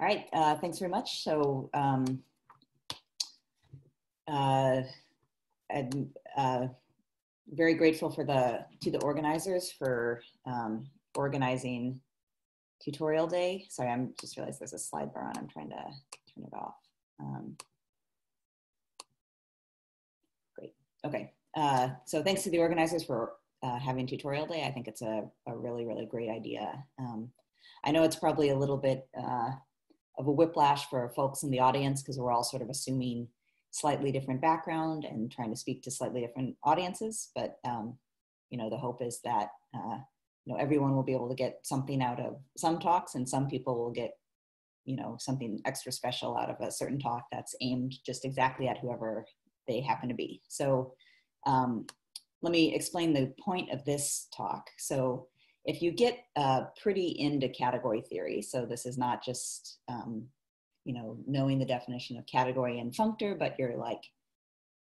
All right, uh, thanks very much. So um, uh, I'm uh, very grateful for the to the organizers for um, organizing tutorial day. Sorry, I'm just realized there's a slide bar on. I'm trying to turn it off. Um, great. Okay. Uh, so thanks to the organizers for uh, having tutorial day. I think it's a, a really, really great idea. Um, I know it's probably a little bit uh, of a whiplash for folks in the audience because we're all sort of assuming slightly different background and trying to speak to slightly different audiences. But um, you know, the hope is that uh, you know everyone will be able to get something out of some talks, and some people will get you know something extra special out of a certain talk that's aimed just exactly at whoever they happen to be. So um, let me explain the point of this talk. So if you get uh, pretty into category theory, so this is not just, um, you know, knowing the definition of category and functor, but you're like,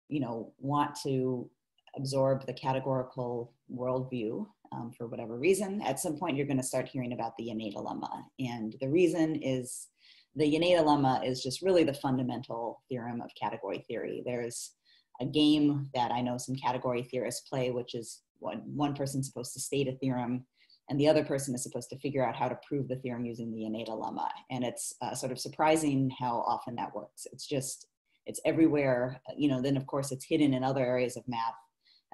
you know, want to absorb the categorical worldview um, for whatever reason, at some point you're going to start hearing about the Yoneda lemma. And the reason is the Yoneda lemma is just really the fundamental theorem of category theory. There's a game that I know some category theorists play, which is one, one person's supposed to state a theorem and the other person is supposed to figure out how to prove the theorem using the Yoneda lemma. And it's uh, sort of surprising how often that works. It's just, it's everywhere, you know, then of course it's hidden in other areas of math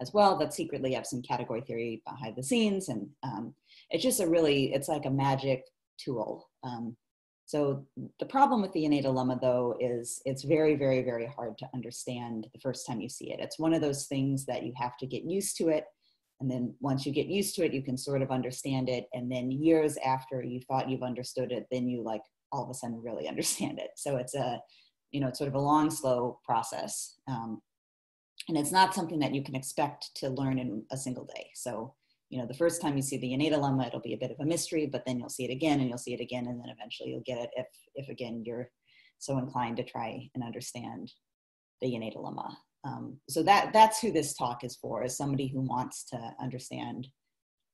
as well that secretly have some category theory behind the scenes. And um, it's just a really, it's like a magic tool. Um, so the problem with the Yoneda lemma though is it's very, very, very hard to understand the first time you see it. It's one of those things that you have to get used to it and then once you get used to it, you can sort of understand it. And then years after you thought you've understood it, then you like all of a sudden really understand it. So it's a, you know, it's sort of a long, slow process. Um, and it's not something that you can expect to learn in a single day. So, you know, the first time you see the Yoneda lemma, it'll be a bit of a mystery, but then you'll see it again and you'll see it again. And then eventually you'll get it if, if again, you're so inclined to try and understand the Yoneda lemma. Um, so that that's who this talk is for, is somebody who wants to understand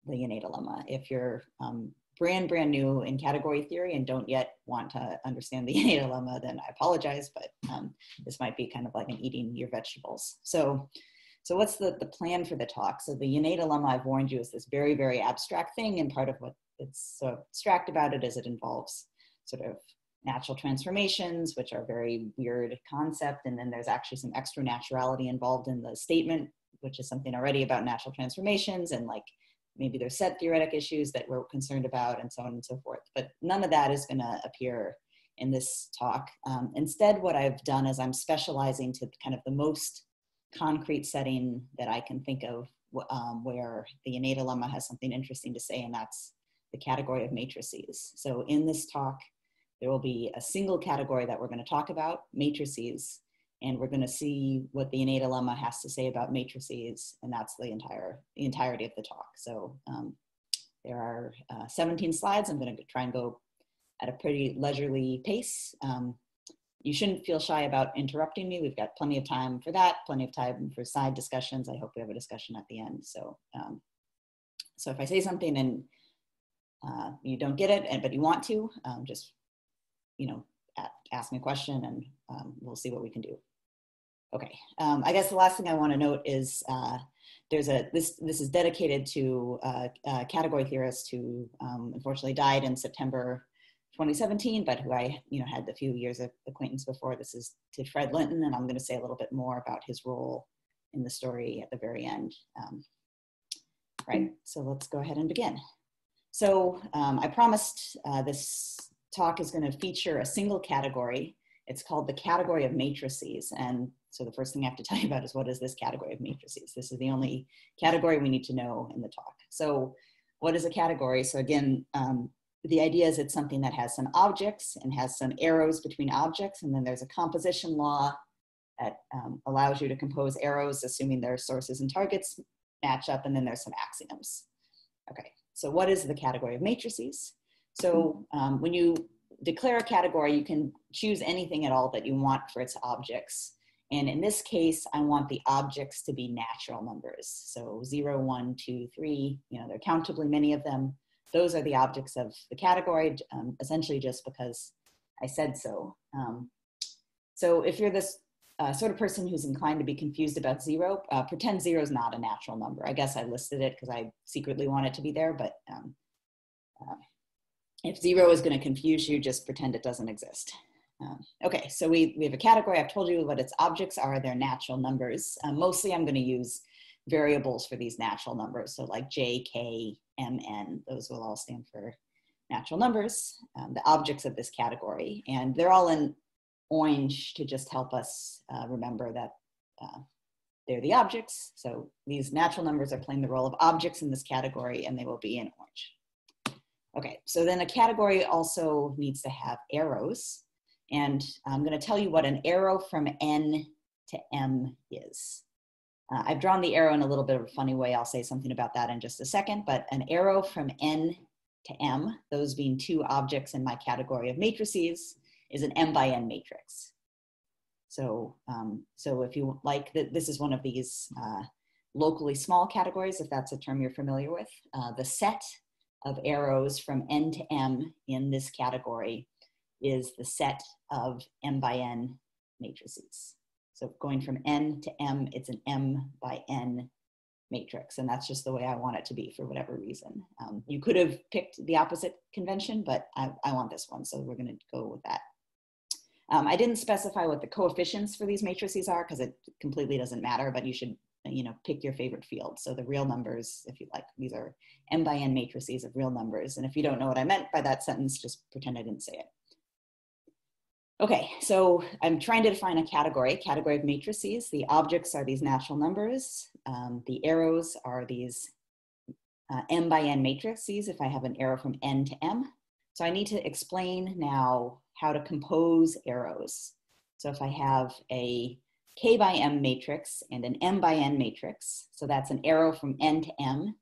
the Yoneda lemma. If you're um, brand brand new in category theory and don't yet want to understand the Yoneda lemma, then I apologize, but um, this might be kind of like an eating your vegetables. So, so what's the, the plan for the talk? So the Yoneda lemma, I've warned you, is this very, very abstract thing, and part of what it's so abstract about it is it involves sort of natural transformations, which are a very weird concept. And then there's actually some extra naturality involved in the statement, which is something already about natural transformations. And like maybe there's set theoretic issues that we're concerned about and so on and so forth. But none of that is going to appear in this talk. Um, instead, what I've done is I'm specializing to kind of the most concrete setting that I can think of um, where the Yoneda lemma has something interesting to say, and that's the category of matrices. So in this talk, there will be a single category that we're going to talk about, matrices, and we're going to see what the Yoneda lemma has to say about matrices, and that's the entire the entirety of the talk. So um, there are uh, 17 slides. I'm going to try and go at a pretty leisurely pace. Um, you shouldn't feel shy about interrupting me. We've got plenty of time for that, plenty of time for side discussions. I hope we have a discussion at the end. So, um, so if I say something and uh, you don't get it, and but you want to, um, just you know, ask me a question and um, we'll see what we can do. Okay, um, I guess the last thing I want to note is uh, there's a, this, this is dedicated to uh, a category theorist who um, unfortunately died in September 2017, but who I, you know, had a few years of acquaintance before. This is to Fred Linton, and I'm going to say a little bit more about his role in the story at the very end. Um, right, so let's go ahead and begin. So um, I promised uh, this talk is going to feature a single category. It's called the category of matrices. And so the first thing I have to tell you about is what is this category of matrices? This is the only category we need to know in the talk. So what is a category? So again, um, the idea is it's something that has some objects and has some arrows between objects. And then there's a composition law that um, allows you to compose arrows, assuming their sources and targets match up. And then there's some axioms. Okay, so what is the category of matrices? So um, when you declare a category, you can choose anything at all that you want for its objects. And in this case, I want the objects to be natural numbers. So zero, one, two, three, you know, there are countably many of them. Those are the objects of the category, um, essentially just because I said so. Um, so if you're this uh, sort of person who's inclined to be confused about zero, uh, pretend zero is not a natural number. I guess I listed it because I secretly want it to be there, but um, uh, if zero is going to confuse you, just pretend it doesn't exist. Um, okay, so we, we have a category. I've told you what its objects are. They're natural numbers. Um, mostly I'm going to use variables for these natural numbers. So like j, k, m, n, those will all stand for natural numbers, um, the objects of this category. And they're all in orange to just help us uh, remember that uh, they're the objects. So these natural numbers are playing the role of objects in this category and they will be in orange. Okay, so then a category also needs to have arrows. And I'm gonna tell you what an arrow from N to M is. Uh, I've drawn the arrow in a little bit of a funny way. I'll say something about that in just a second, but an arrow from N to M, those being two objects in my category of matrices, is an M by N matrix. So, um, so if you like, this is one of these uh, locally small categories, if that's a term you're familiar with. Uh, the set of arrows from N to M in this category is the set of M by N matrices. So going from N to M, it's an M by N matrix. And that's just the way I want it to be for whatever reason. Um, you could have picked the opposite convention, but I, I want this one. So we're gonna go with that. Um, I didn't specify what the coefficients for these matrices are because it completely doesn't matter, but you should you know, pick your favorite field. So the real numbers, if you like, these are m by n matrices of real numbers. And if you don't know what I meant by that sentence, just pretend I didn't say it. Okay, so I'm trying to define a category, category of matrices. The objects are these natural numbers. Um, the arrows are these uh, m by n matrices if I have an arrow from n to m. So I need to explain now how to compose arrows. So if I have a k by m matrix and an m by n matrix, so that's an arrow from n to m,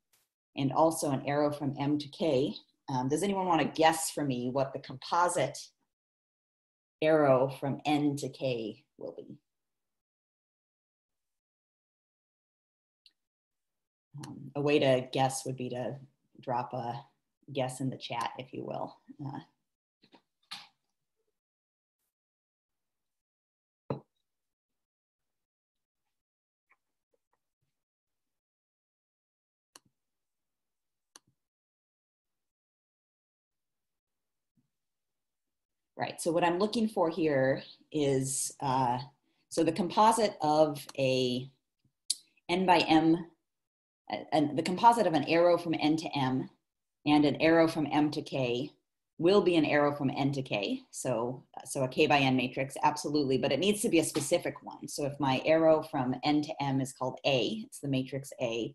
and also an arrow from m to k. Um, does anyone want to guess for me what the composite arrow from N to K will be. Um, a way to guess would be to drop a guess in the chat, if you will. Uh, Right, so what I'm looking for here is, uh, so the composite of a n by m, and the composite of an arrow from n to m and an arrow from m to k will be an arrow from n to k. So, so a k by n matrix, absolutely, but it needs to be a specific one. So if my arrow from n to m is called A, it's the matrix A,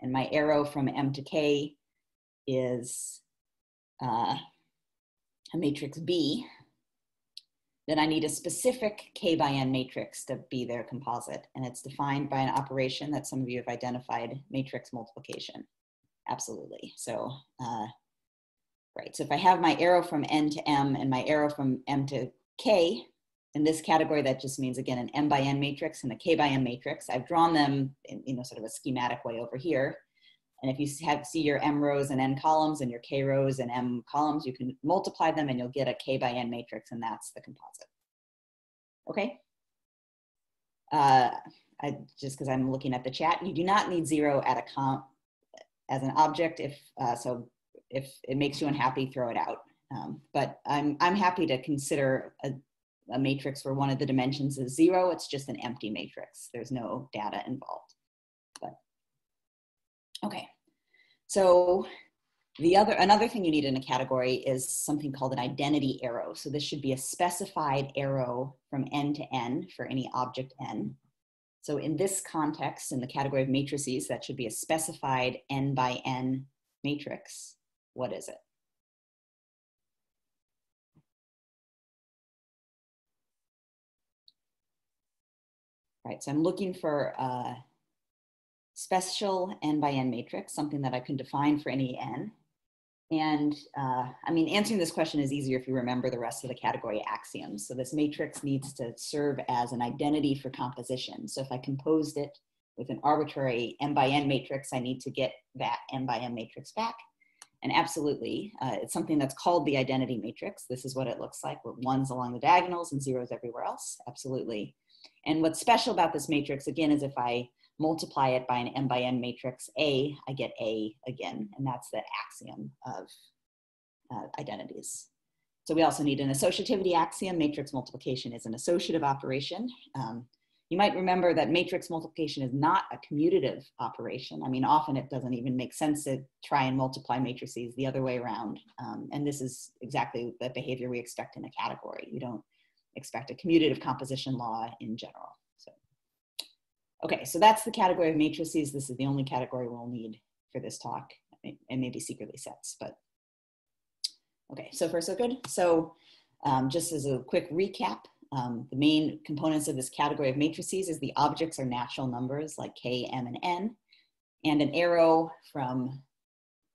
and my arrow from m to k is uh, a matrix B, then I need a specific K by N matrix to be their composite. And it's defined by an operation that some of you have identified, matrix multiplication. Absolutely. So, uh, right. So if I have my arrow from N to M and my arrow from M to K, in this category, that just means, again, an M by N matrix and a K by N matrix. I've drawn them in, you know, sort of a schematic way over here. And if you have, see your M rows and N columns and your K rows and M columns, you can multiply them and you'll get a K by N matrix and that's the composite. Okay? Uh, I, just because I'm looking at the chat, you do not need zero at a comp as an object. If uh, so, if it makes you unhappy, throw it out. Um, but I'm I'm happy to consider a, a matrix where one of the dimensions is zero. It's just an empty matrix. There's no data involved. Okay. So the other, another thing you need in a category is something called an identity arrow. So this should be a specified arrow from n to n for any object n. So in this context, in the category of matrices, that should be a specified n by n matrix. What is it? Right, so I'm looking for uh, special n by n matrix, something that I can define for any n. And uh, I mean, answering this question is easier if you remember the rest of the category axioms. So this matrix needs to serve as an identity for composition. So if I composed it with an arbitrary m by n matrix, I need to get that m by n matrix back. and absolutely, uh, it's something that's called the identity matrix. This is what it looks like with ones along the diagonals and zeros everywhere else. Absolutely. And what's special about this matrix, again, is if I multiply it by an m by n matrix A, I get A again, and that's the axiom of uh, identities. So we also need an associativity axiom. Matrix multiplication is an associative operation. Um, you might remember that matrix multiplication is not a commutative operation. I mean, often it doesn't even make sense to try and multiply matrices the other way around. Um, and this is exactly the behavior we expect in a category. You don't expect a commutative composition law in general. Okay, so that's the category of matrices. This is the only category we'll need for this talk, and maybe secretly sets, but okay, so far so good. So um, just as a quick recap, um, the main components of this category of matrices is the objects are natural numbers like k, m, and n, and an arrow from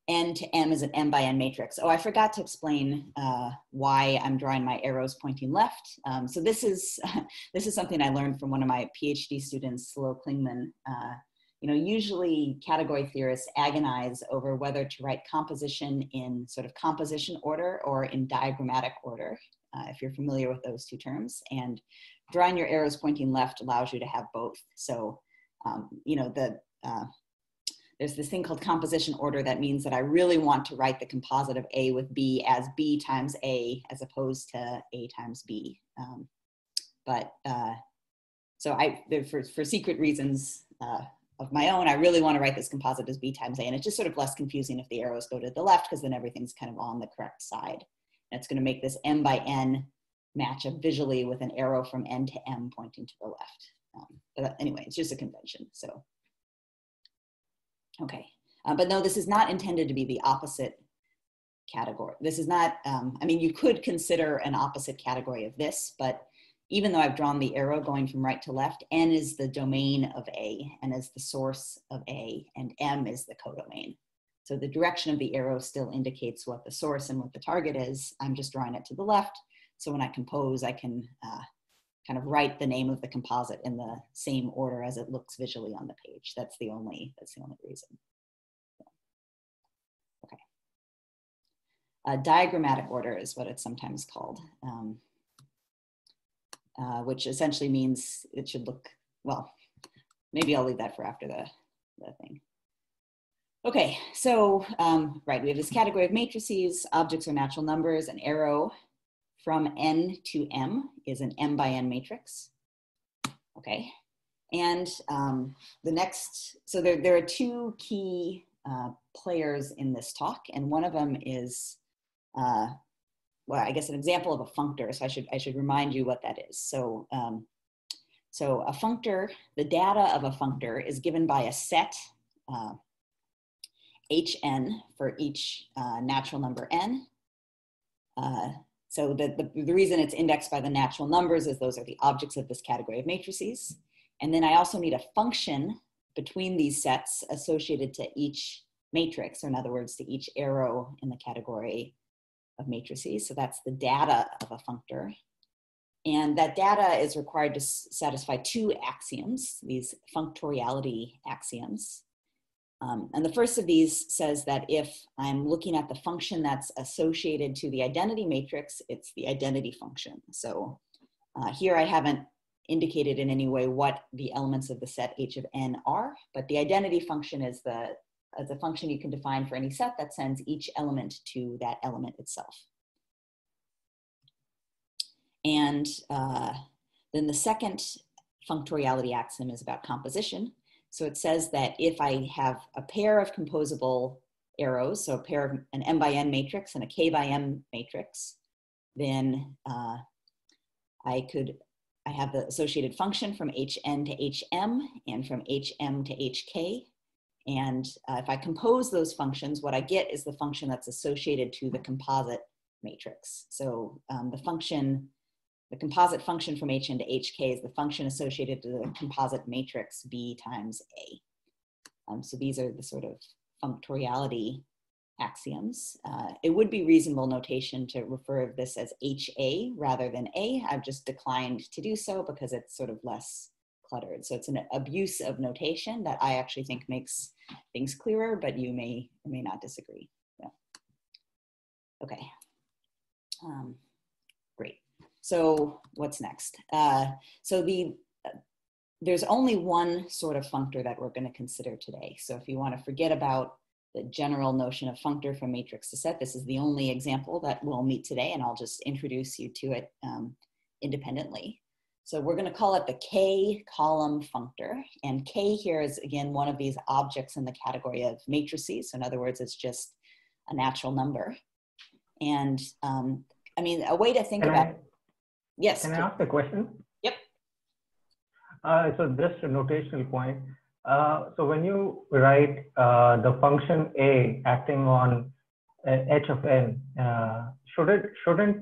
n to m is an m by n matrix. Oh, I forgot to explain uh, why I'm drawing my arrows pointing left. Um, so this is this is something I learned from one of my PhD students, Lo Clingman. Uh, you know, usually category theorists agonize over whether to write composition in sort of composition order or in diagrammatic order uh, if you're familiar with those two terms. And drawing your arrows pointing left allows you to have both. So, um, you know, the uh, there's this thing called composition order that means that I really want to write the composite of A with B as B times A as opposed to A times B. Um, but uh, so I, for, for secret reasons uh, of my own, I really want to write this composite as B times A. And it's just sort of less confusing if the arrows go to the left because then everything's kind of on the correct side. And it's going to make this m by n match up visually with an arrow from n to m pointing to the left. Um, but anyway, it's just a convention. So, okay. Uh, but no, this is not intended to be the opposite category. This is not, um, I mean, you could consider an opposite category of this, but even though I've drawn the arrow going from right to left, n is the domain of A and is the source of A, and m is the codomain. So the direction of the arrow still indicates what the source and what the target is. I'm just drawing it to the left. So when I compose, I can uh, kind of write the name of the composite in the same order as it looks visually on the page. That's the only, that's the only reason. Okay. Uh, diagrammatic order is what it's sometimes called, um, uh, which essentially means it should look, well, maybe I'll leave that for after the, the thing. Okay, so, um, right, we have this category of matrices, objects are natural numbers, an arrow from n to m is an m by n matrix. Okay, and um, the next, so there, there are two key uh, players in this talk, and one of them is, uh, well, I guess an example of a functor, so I should, I should remind you what that is. So, um, so a functor, the data of a functor is given by a set uh, hn for each uh, natural number n. So the, the, the, reason it's indexed by the natural numbers is those are the objects of this category of matrices. And then I also need a function between these sets associated to each matrix, or in other words, to each arrow in the category of matrices. So that's the data of a functor. And that data is required to satisfy two axioms, these functoriality axioms. Um, and the first of these says that if I'm looking at the function that's associated to the identity matrix, it's the identity function. So uh, here I haven't indicated in any way what the elements of the set H of n are, but the identity function is the, is a function you can define for any set that sends each element to that element itself. And uh, then the second functoriality axiom is about composition. So it says that if I have a pair of composable arrows, so a pair of an m by n matrix and a k by m matrix, then uh, I could, I have the associated function from hn to hm and from hm to hk. And uh, if I compose those functions, what I get is the function that's associated to the composite matrix. So um, the function the composite function from Hn to Hk is the function associated to the composite matrix B times A. Um, so these are the sort of functoriality axioms. Uh, it would be reasonable notation to refer to this as HA rather than A. I've just declined to do so because it's sort of less cluttered. So it's an abuse of notation that I actually think makes things clearer, but you may may not disagree. Yeah. Okay. Um. So what's next? Uh, so the there's only one sort of functor that we're going to consider today. So if you want to forget about the general notion of functor from matrix to set, this is the only example that we'll meet today, and I'll just introduce you to it um, independently. So we're going to call it the K column functor. And K here is, again, one of these objects in the category of matrices. So in other words, it's just a natural number. And um, I mean, a way to think can about I, Yes. Can I ask a question? Yep. Uh, so just a notational point. Uh, so when you write uh, the function a acting on uh, h of n, uh, should it shouldn't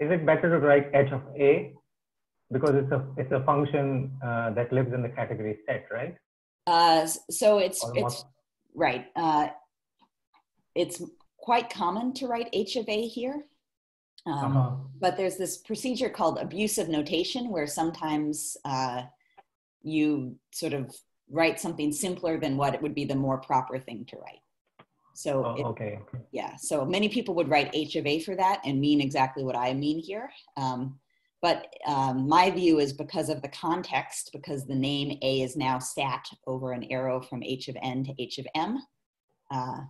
is it better to write h of a because it's a it's a function uh, that lives in the category set, right? Uh, so it's Or it's right. Uh, it's quite common to write h of a here. Um, Uh-huh. but there's this procedure called abusive notation where sometimes uh, you sort of write something simpler than what it would be the more proper thing to write. So Oh, it- okay. yeah, so many people would write H of A for that and mean exactly what I mean here. Um, but um, my view is because of the context, because the name A is now sat over an arrow from H of N to H of M. Uh,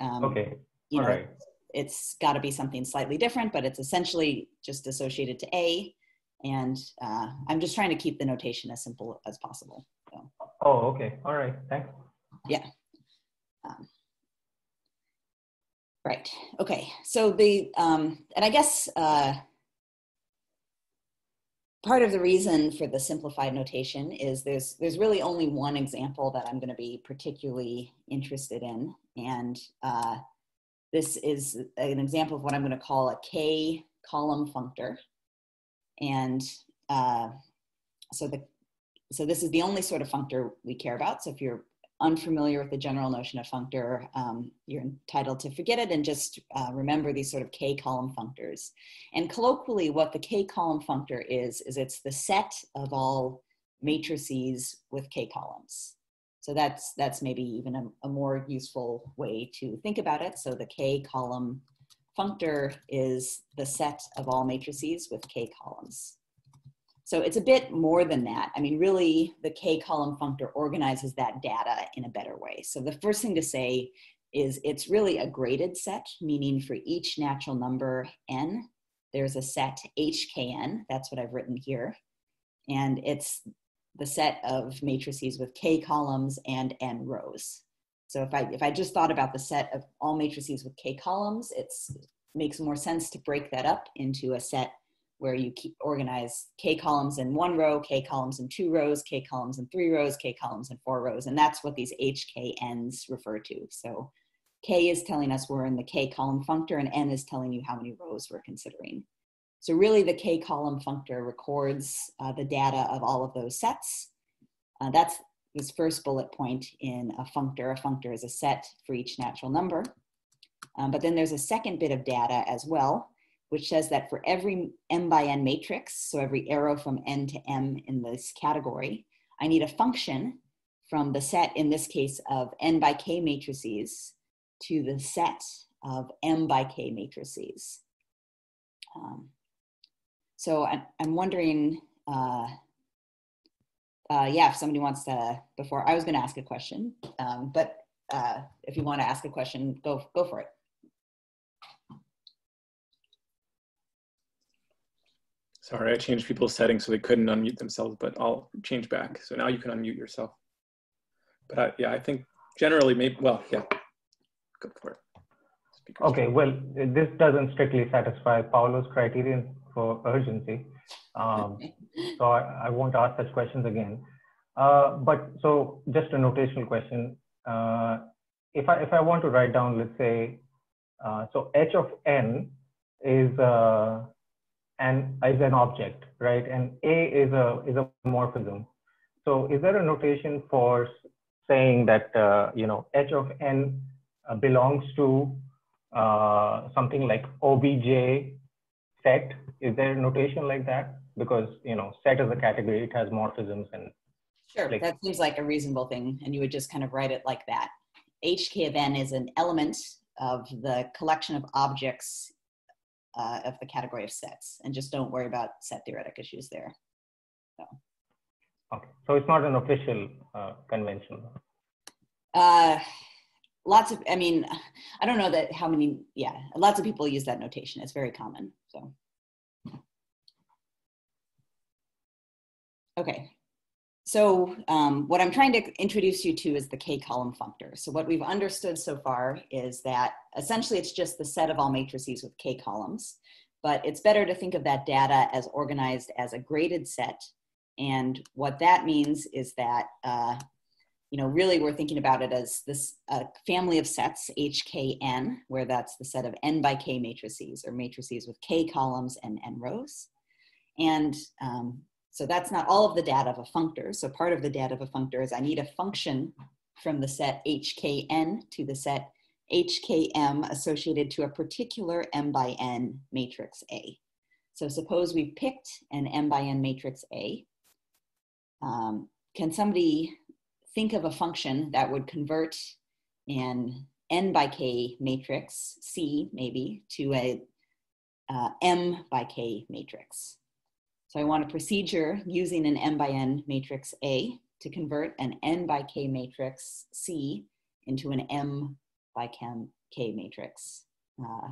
um, Okay. All know, right. It's got to be something slightly different, but it's essentially just associated to A. And uh, I'm just trying to keep the notation as simple as possible. So, Oh, okay. All right. Thanks. um, right. Okay. So the, um, and I guess uh, part of the reason for the simplified notation is there's, there's really only one example that I'm going to be particularly interested in. And uh, this is an example of what I'm going to call a K column functor. And uh, so the so this is the only sort of functor we care about. So if you're unfamiliar with the general notion of functor, um, you're entitled to forget it and just uh, remember these sort of K column functors. And colloquially, what the K column functor is, is it's the set of all matrices with K columns. So that's, that's maybe even a, a more useful way to think about it. So the K column functor is the set of all matrices with K columns. So it's a bit more than that. I mean, really, the K column functor organizes that data in a better way. So the first thing to say is it's really a graded set, meaning for each natural number n, there's a set HKN. That's what I've written here. And it's the set of matrices with K columns and n rows. So if I, if I just thought about the set of all matrices with K columns, it makes more sense to break that up into a set where you keep organize K columns in one row, K columns in two rows, K columns in three rows, K columns in four rows. And that's what these HKNs refer to. So K is telling us we're in the K column functor and N is telling you how many rows we're considering. So really the K column functor records uh, the data of all of those sets. Uh, that's this first bullet point in a functor. A functor is a set for each natural number. Um, but then there's a second bit of data as well, which says that for every m by n matrix, so every arrow from n to m in this category, I need a function from the set, in this case, of n by k matrices to the set of m by k matrices. Um, so I'm, I'm wondering, uh, uh, yeah, if somebody wants to, before I was going to ask a question, um, but uh, if you want to ask a question, go go for it. Sorry, I changed people's settings so they couldn't unmute themselves, but I'll change back. So now you can unmute yourself. But I, yeah, I think generally, maybe, well, yeah, go for it. Speakers. Okay, well, this doesn't strictly satisfy Paolo's criterion for urgency. Um, so I, I won't ask such questions again. Uh, but so just a notational question. Uh, if I if I want to write down, let's say, uh, so h of n is uh, an is an object, right? And a is a is a morphism. So is there a notation for saying that uh, you know h of n uh, belongs to uh, something like obj set? Is there a notation like that? Because you know set is a category; it has morphisms and Sure, Like- that seems like a reasonable thing, and you would just kind of write it like that. HK of n is an element of the collection of objects uh, of the category of sets, and just don't worry about set theoretic issues there. So. Okay, so it's not an official uh, convention. Uh, lots of, I mean, I don't know that how many, yeah, lots of people use that notation. It's very common. So, okay. So um, what I'm trying to introduce you to is the k-column functor. So what we've understood so far is that essentially it's just the set of all matrices with k-columns, but it's better to think of that data as organized as a graded set. And what that means is that, uh, you know, really we're thinking about it as this uh, family of sets, HKN, where that's the set of n by k matrices or matrices with k columns and n rows. And um, so that's not all of the data of a functor. So part of the data of a functor is I need a function from the set HKN to the set HKM associated to a particular M by N matrix A. So suppose we picked an M by N matrix A. Um, can somebody think of a function that would convert an N by K matrix, C maybe, to a uh, M by K matrix? So I want a procedure using an M by N matrix A to convert an N by K matrix C into an M by K matrix. Uh,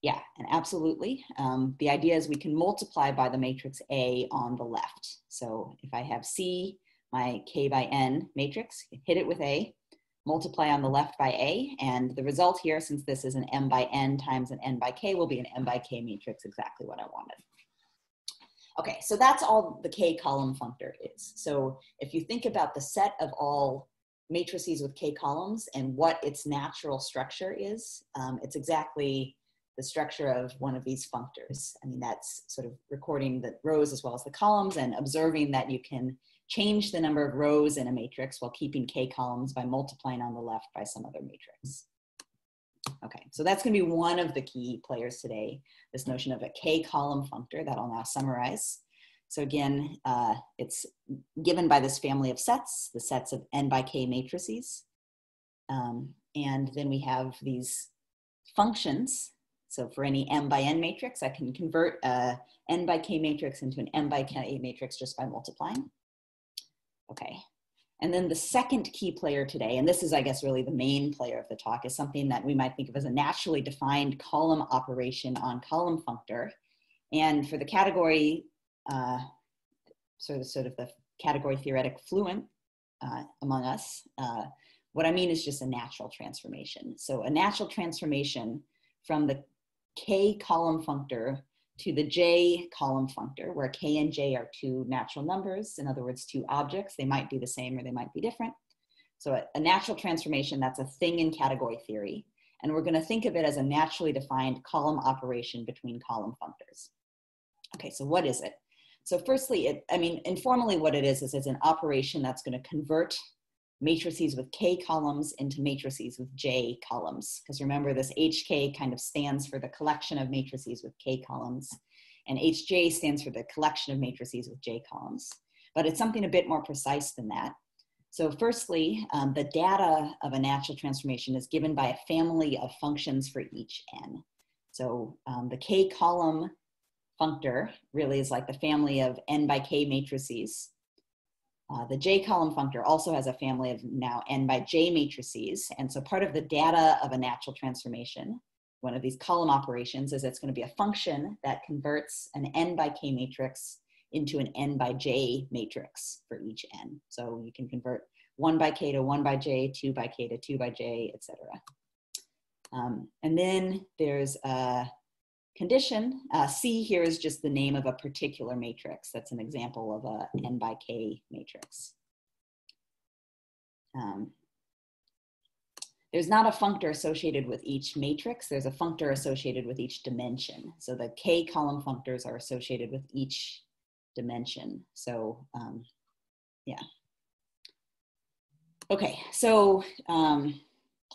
yeah, and absolutely. Um, the idea is we can multiply by the matrix A on the left. So if I have C, my K by N matrix, hit it with A, multiply on the left by A, and the result here, since this is an M by N times an N by K, will be an M by K matrix, exactly what I wanted. Okay, so that's all the K column functor is. So if you think about the set of all matrices with K columns and what its natural structure is, um, it's exactly the structure of one of these functors. I mean, that's sort of recording the rows as well as the columns and observing that you can change the number of rows in a matrix while keeping K columns by multiplying on the left by some other matrix. Okay, so that's going to be one of the key players today, this notion of a k-column functor that I'll now summarize. So again, uh, it's given by this family of sets, the sets of n by k matrices. Um, and then we have these functions. So for any m by n matrix, I can convert a n by k matrix into an m by k matrix just by multiplying. Okay, and then the second key player today, and this is, I guess, really the main player of the talk, is something that we might think of as a naturally defined column operation on column functor. And for the category, uh, sort of, sort of the category theoretic fluent uh, among us, uh, what I mean is just a natural transformation. So a natural transformation from the k column functor to the J column functor, where K and J are two natural numbers, in other words, two objects. They might be the same or they might be different. So a, a natural transformation, that's a thing in category theory. And we're gonna think of it as a naturally defined column operation between column functors. Okay, so what is it? So firstly, it, I mean, informally what it is, is it's an operation that's gonna convert matrices with K columns into matrices with J columns. Because remember, this HK kind of stands for the collection of matrices with K columns, and HJ stands for the collection of matrices with J columns. But it's something a bit more precise than that. So firstly, um, the data of a natural transformation is given by a family of functions for each n. So um, the K column functor really is like the family of n by k matrices uh, the J column functor also has a family of now n by J matrices. And so part of the data of a natural transformation, one of these column operations is it's going to be a function that converts an n by K matrix into an n by J matrix for each n. So you can convert one by K to one by J, two by K to two by J, etc. Um, and then there's a condition. Uh, C here is just the name of a particular matrix. That's an example of a n by k matrix. Um, there's not a functor associated with each matrix. There's a functor associated with each dimension. So the k column functors are associated with each dimension. So um, yeah. Okay, so um,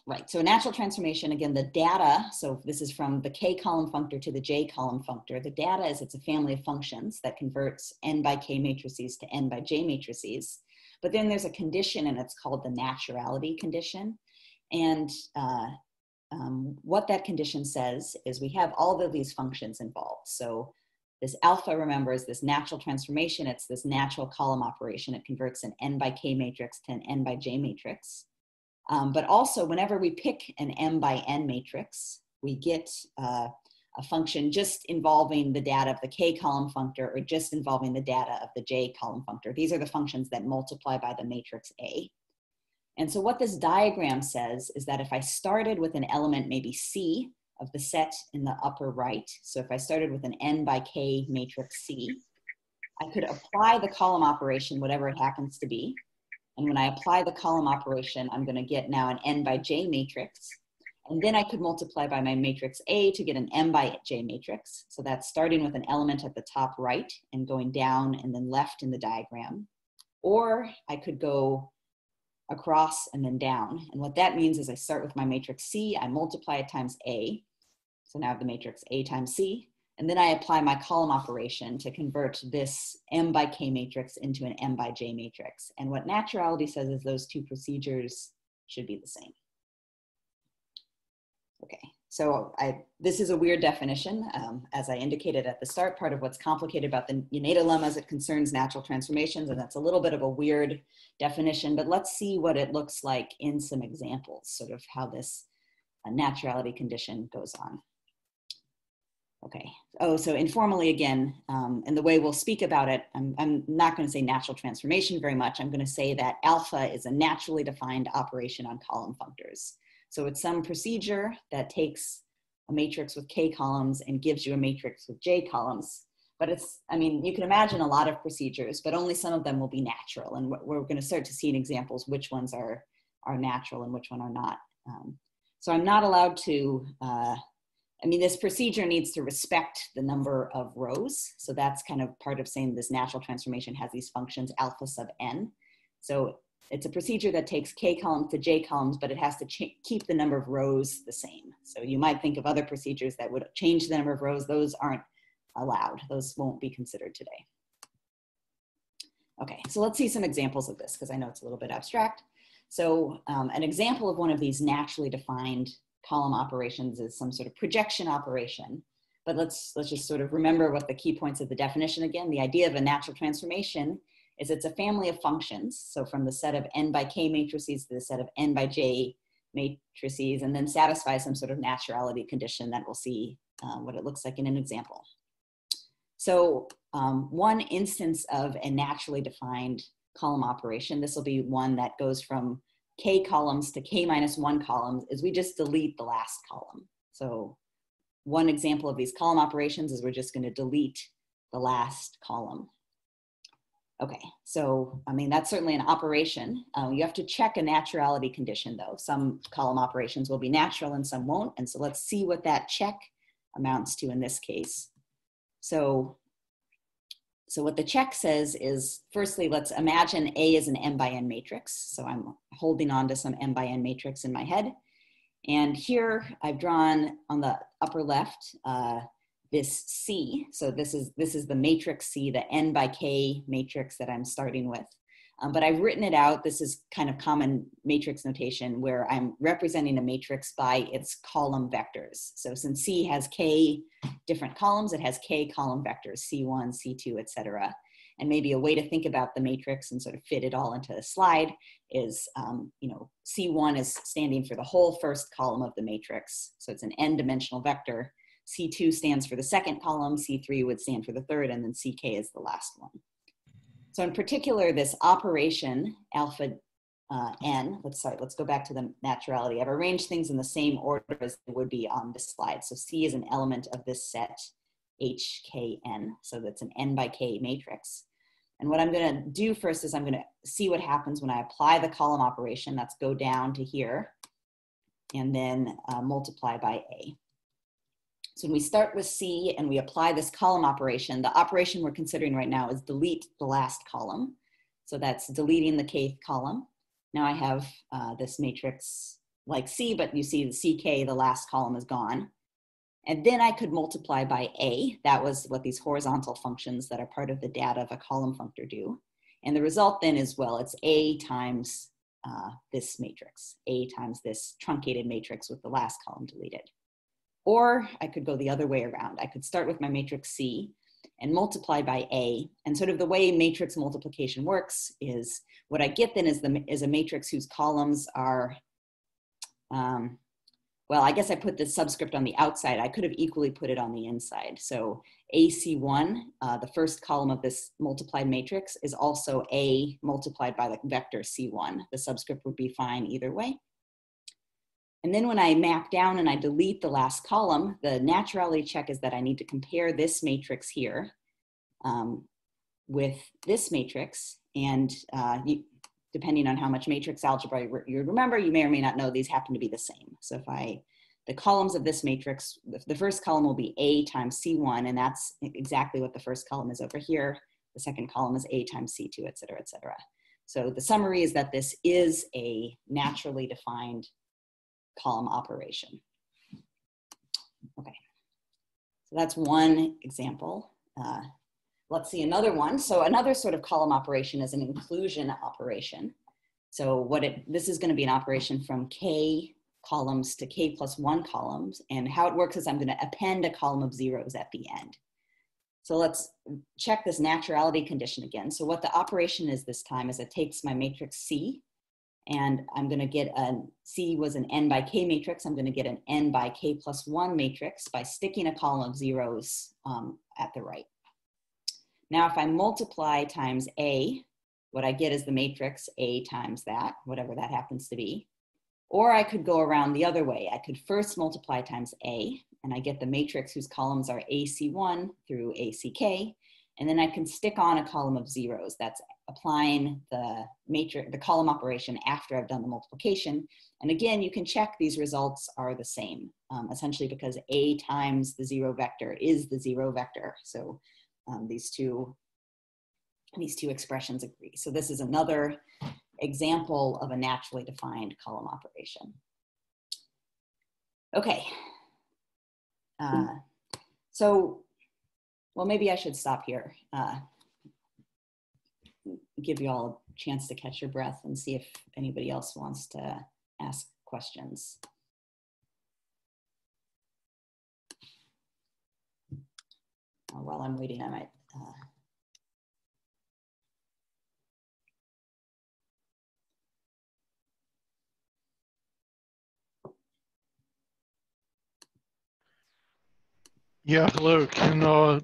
Right, so a natural transformation, again, the data, so this is from the K column functor to the J column functor. The data is it's a family of functions that converts N by K matrices to N by J matrices. But then there's a condition and it's called the naturality condition. And uh, um, what that condition says is we have all of these functions involved. So this alpha, remember, is this natural transformation. It's this natural column operation. It converts an n by k matrix to an n by j matrix. Um, but also, whenever we pick an m by n matrix, we get uh, a function just involving the data of the k column functor or just involving the data of the j column functor. These are the functions that multiply by the matrix A. And so what this diagram says is that if I started with an element maybe C of the set in the upper right, so if I started with an n by k matrix C, I could apply the column operation, whatever it happens to be. And when I apply the column operation, I'm gonna get now an n by j matrix. And then I could multiply by my matrix A to get an M by J matrix. So that's starting with an element at the top right and going down and then left in the diagram. Or I could go across and then down. And what that means is I start with my matrix C, I multiply it times A. So now I have the matrix A times C. And then I apply my column operation to convert this M by K matrix into an M by J matrix. And what naturality says is those two procedures should be the same. Okay, so I, this is a weird definition. Um, as I indicated at the start, part of what's complicated about the Yoneda lemma is it concerns natural transformations, and that's a little bit of a weird definition, but let's see what it looks like in some examples, sort of how this uh, naturality condition goes on. Okay, oh, so informally again, um, and the way we'll speak about it, I'm, I'm not gonna say natural transformation very much. I'm gonna say that alpha is a naturally defined operation on column functors. So it's some procedure that takes a matrix with k columns and gives you a matrix with j columns. But it's, I mean, you can imagine a lot of procedures, but only some of them will be natural. And we're going to start to see in examples which ones are, are natural and which one are not. Um, so I'm not allowed to, uh, I mean, this procedure needs to respect the number of rows. So that's kind of part of saying this natural transformation has these functions alpha sub n. So it's a procedure that takes k columns to j columns, but it has to keep the number of rows the same. So you might think of other procedures that would change the number of rows. Those aren't allowed. Those won't be considered today. Okay, so let's see some examples of this because I know it's a little bit abstract. So um, an example of one of these naturally defined column operations is some sort of projection operation. But let's, let's just sort of remember what the key points of the definition again. The idea of a natural transformation is it's a family of functions. So from the set of n by k matrices to the set of n by j matrices, and then satisfy some sort of naturality condition that we'll see uh, what it looks like in an example. So um, one instance of a naturally defined column operation, this will be one that goes from k columns to k minus one columns, is we just delete the last column. So one example of these column operations is we're just gonna delete the last column. Okay, so I mean, that's certainly an operation. Uh, you have to check a naturality condition though. Some column operations will be natural and some won't. And so let's see what that check amounts to in this case. So, so what the check says is, firstly, let's imagine A is an M by N matrix. So I'm holding on to some M by N matrix in my head. And here I've drawn on the upper left, uh, this C. So this is, this is the matrix C, the N by K matrix that I'm starting with. Um, but I've written it out. This is kind of common matrix notation where I'm representing a matrix by its column vectors. So since C has K different columns, it has K column vectors, C1, C2, etc. And maybe a way to think about the matrix and sort of fit it all into the slide is, um, you know, C1 is standing for the whole first column of the matrix. So it's an n dimensional vector. C2 stands for the second column, C3 would stand for the third, and then CK is the last one. So in particular, this operation, alpha uh, n, let's, sorry, let's go back to the naturality. I've arranged things in the same order as they would be on this slide. So C is an element of this set HKN, so that's an n by k matrix. And what I'm gonna do first is I'm gonna see what happens when I apply the column operation, that's go down to here, and then uh, multiply by A. So when we start with C and we apply this column operation, the operation we're considering right now is delete the last column. So that's deleting the kth column. Now I have uh, this matrix like C, but you see the CK, the last column is gone. And then I could multiply by A. That was what these horizontal functions that are part of the data of a column functor do. And the result then is, well, it's A times uh, this matrix, A times this truncated matrix with the last column deleted. Or I could go the other way around. I could start with my matrix C and multiply by A. And sort of the way matrix multiplication works is what I get then is, the, is a matrix whose columns are, um, well, I guess I put the subscript on the outside. I could have equally put it on the inside. So AC1, uh, the first column of this multiplied matrix, is also A multiplied by the vector C1. The subscript would be fine either way. And then when I map down and I delete the last column, the naturality check is that I need to compare this matrix here um, with this matrix. And uh, you, depending on how much matrix algebra you remember, you may or may not know these happen to be the same. So if I, the columns of this matrix, the first column will be A times C1, and that's exactly what the first column is over here. The second column is A times C2, et cetera, et cetera. So the summary is that this is a naturally defined column operation. Okay, so that's one example. Uh, let's see another one. So another sort of column operation is an inclusion operation. So what it, this is gonna be an operation from K columns to K plus one columns. And how it works is I'm gonna append a column of zeros at the end. So let's check this naturality condition again. So what the operation is this time is it takes my matrix C and I'm gonna get a, C was an n by k matrix, I'm gonna get an n by k plus one matrix by sticking a column of zeros um, at the right. Now if I multiply times A, what I get is the matrix A times that, whatever that happens to be. Or I could go around the other way. I could first multiply times A, and I get the matrix whose columns are AC1 through ACK, and then I can stick on a column of zeros. That's applying the matrix, the column operation after I've done the multiplication. And again, you can check these results are the same, um, essentially because A times the zero vector is the zero vector. So um, these two these two expressions agree. So this is another example of a naturally defined column operation. Okay. Uh, so well, maybe I should stop here. Uh, give you all a chance to catch your breath and see if anybody else wants to ask questions. Uh, while I'm waiting, I might. Uh, Yeah, hello. Can uh,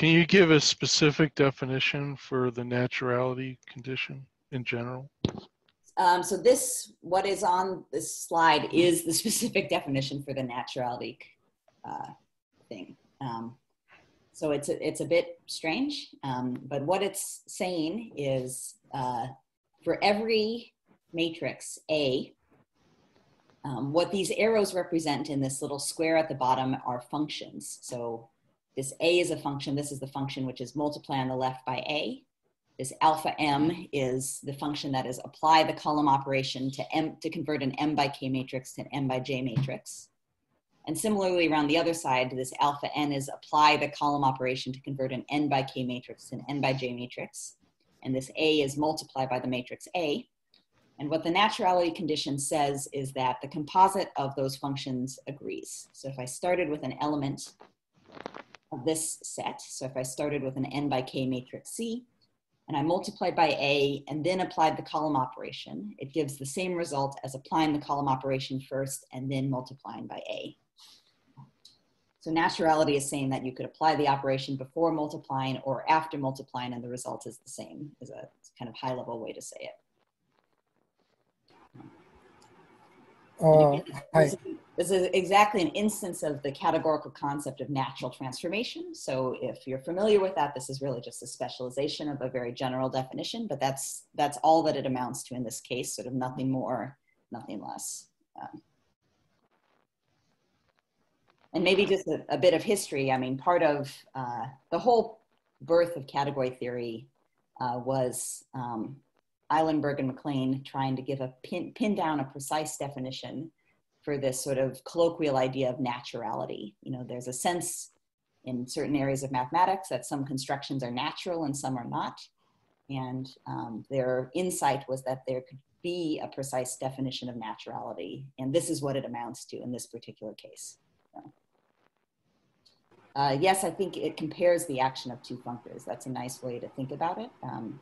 can you give a specific definition for the naturality condition in general? Um, so this, what is on this slide is the specific definition for the naturality uh, thing. Um, so it's a, it's a bit strange, um, but what it's saying is uh, for every matrix A, um, what these arrows represent in this little square at the bottom are functions. So this a is a function. This is the function which is multiply on the left by a. This alpha m is the function that is apply the column operation to m to convert an m by k matrix to an m by j matrix. And similarly, around the other side, this alpha n is apply the column operation to convert an n by k matrix to an n by j matrix. And this a is multiply by the matrix a. And what the naturality condition says is that the composite of those functions agrees. So if I started with an element of this set. So if I started with an n by k matrix C, and I multiplied by A and then applied the column operation, it gives the same result as applying the column operation first and then multiplying by A. So naturality is saying that you could apply the operation before multiplying or after multiplying and the result is the same, is a kind of high level way to say it. Uh, hi. This is exactly an instance of the categorical concept of natural transformation. So if you're familiar with that, this is really just a specialization of a very general definition, but that's, that's all that it amounts to in this case, sort of nothing more, nothing less. Um, and maybe just a, a, bit of history. I mean, part of uh, the whole birth of category theory uh, was um, Eilenberg and Mac Lane trying to give a pin, pin down a precise definition for this sort of colloquial idea of naturality. You know, there's a sense in certain areas of mathematics that some constructions are natural and some are not. And um, their insight was that there could be a precise definition of naturality. And this is what it amounts to in this particular case. So, uh, yes, I think it compares the action of two functors. That's a nice way to think about it. Um,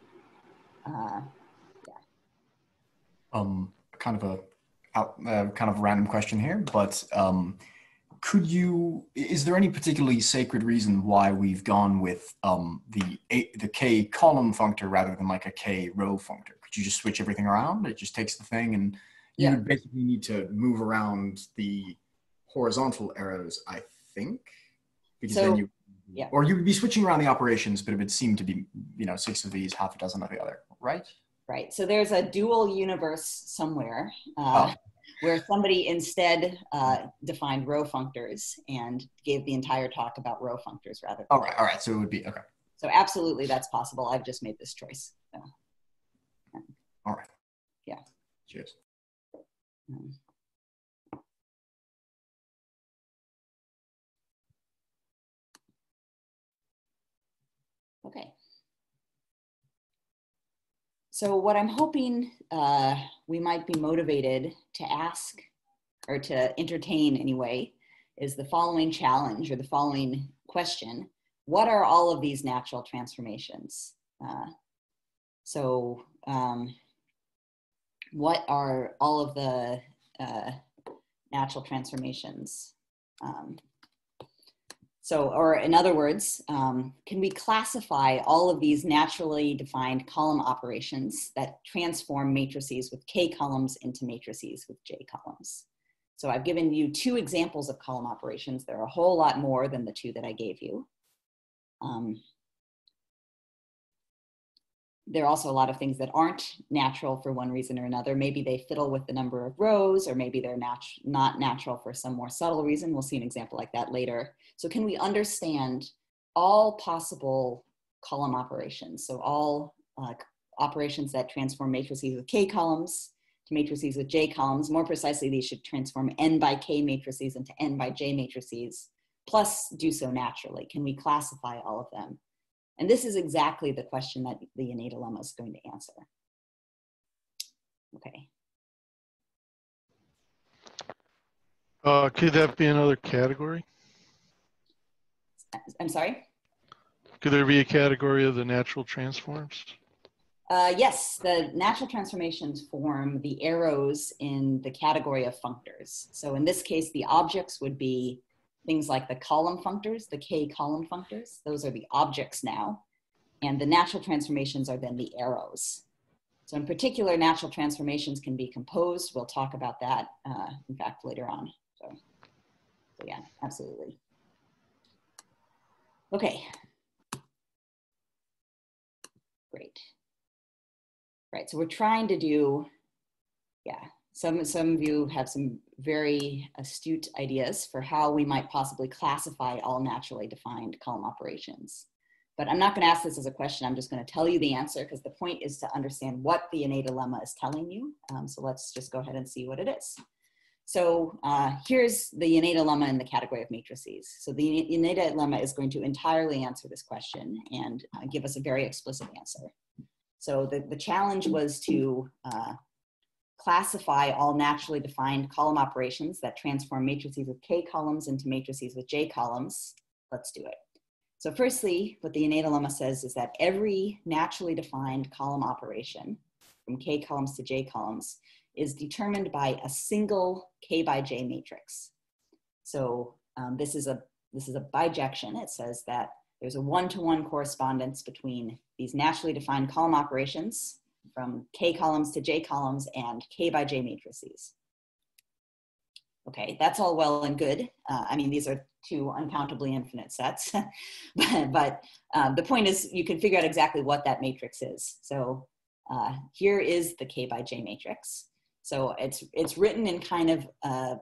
uh, um, kind of a out, uh, kind of random question here, but um, could you? Is there any particularly sacred reason why we've gone with um, the a, the k column functor rather than like a k row functor? Could you just switch everything around? It just takes the thing, and you would basically need to move around the horizontal arrows, I think, because So- then you. yeah. Or you would be switching around the operations, but it would seem to be, you know, six of these, half a dozen of the other, right? Right. So there's a dual universe somewhere uh, where somebody instead uh, defined row functors and gave the entire talk about row functors rather. All right, all right. So it would be okay. So absolutely, that's possible. I've just made this choice. So, All right. Yeah. Cheers. um, Okay. So what I'm hoping uh, we might be motivated to ask or to entertain anyway is the following challenge or the following question. What are all of these natural transformations? Uh, so um, what are all of the uh, natural transformations? Um, so, or in other words, um, can we classify all of these naturally defined column operations that transform matrices with K columns into matrices with J columns? So I've given you two examples of column operations. There are a whole lot more than the two that I gave you. Um, there are also a lot of things that aren't natural for one reason or another. Maybe they fiddle with the number of rows, or maybe they're nat- not natural for some more subtle reason. We'll see an example like that later. So, can we understand all possible column operations? So, all uh, operations that transform matrices with K columns to matrices with J columns. More precisely, these should transform N by K matrices into N by J matrices, plus do so naturally. Can we classify all of them? And this is exactly the question that the Yoneda lemma is going to answer. Okay. Uh, could that be another category? I'm sorry? Could there be a category of the natural transforms? Uh, yes, the natural transformations form the arrows in the category of functors. So in this case, the objects would be things like the column functors, the K column functors. Those are the objects now. And the natural transformations are then the arrows. So in particular, natural transformations can be composed. We'll talk about that, uh, in fact, later on. So, so yeah, absolutely. Okay. Great. Right, so we're trying to do, yeah, some, some of you have some very astute ideas for how we might possibly classify all naturally defined column operations. But I'm not going to ask this as a question. I'm just going to tell you the answer because the point is to understand what the Yoneda lemma is telling you. Um, so let's just go ahead and see what it is. So uh, here's the Yoneda lemma in the category of matrices. So the Yoneda lemma is going to entirely answer this question and uh, give us a very explicit answer. So the, the challenge was to uh, classify all naturally defined column operations that transform matrices with K columns into matrices with J columns. Let's do it. So firstly, what the Yoneda lemma says is that every naturally defined column operation from K columns to J columns is determined by a single K by J matrix. So um, this is a this is a bijection. It says that there's a one-to-one correspondence between these naturally defined column operations from K columns to J columns and K by J matrices. Okay, that's all well and good. Uh, I mean, these are two uncountably infinite sets, but, but um, the point is you can figure out exactly what that matrix is. So uh, here is the K by J matrix. So it's, it's written in kind of uh,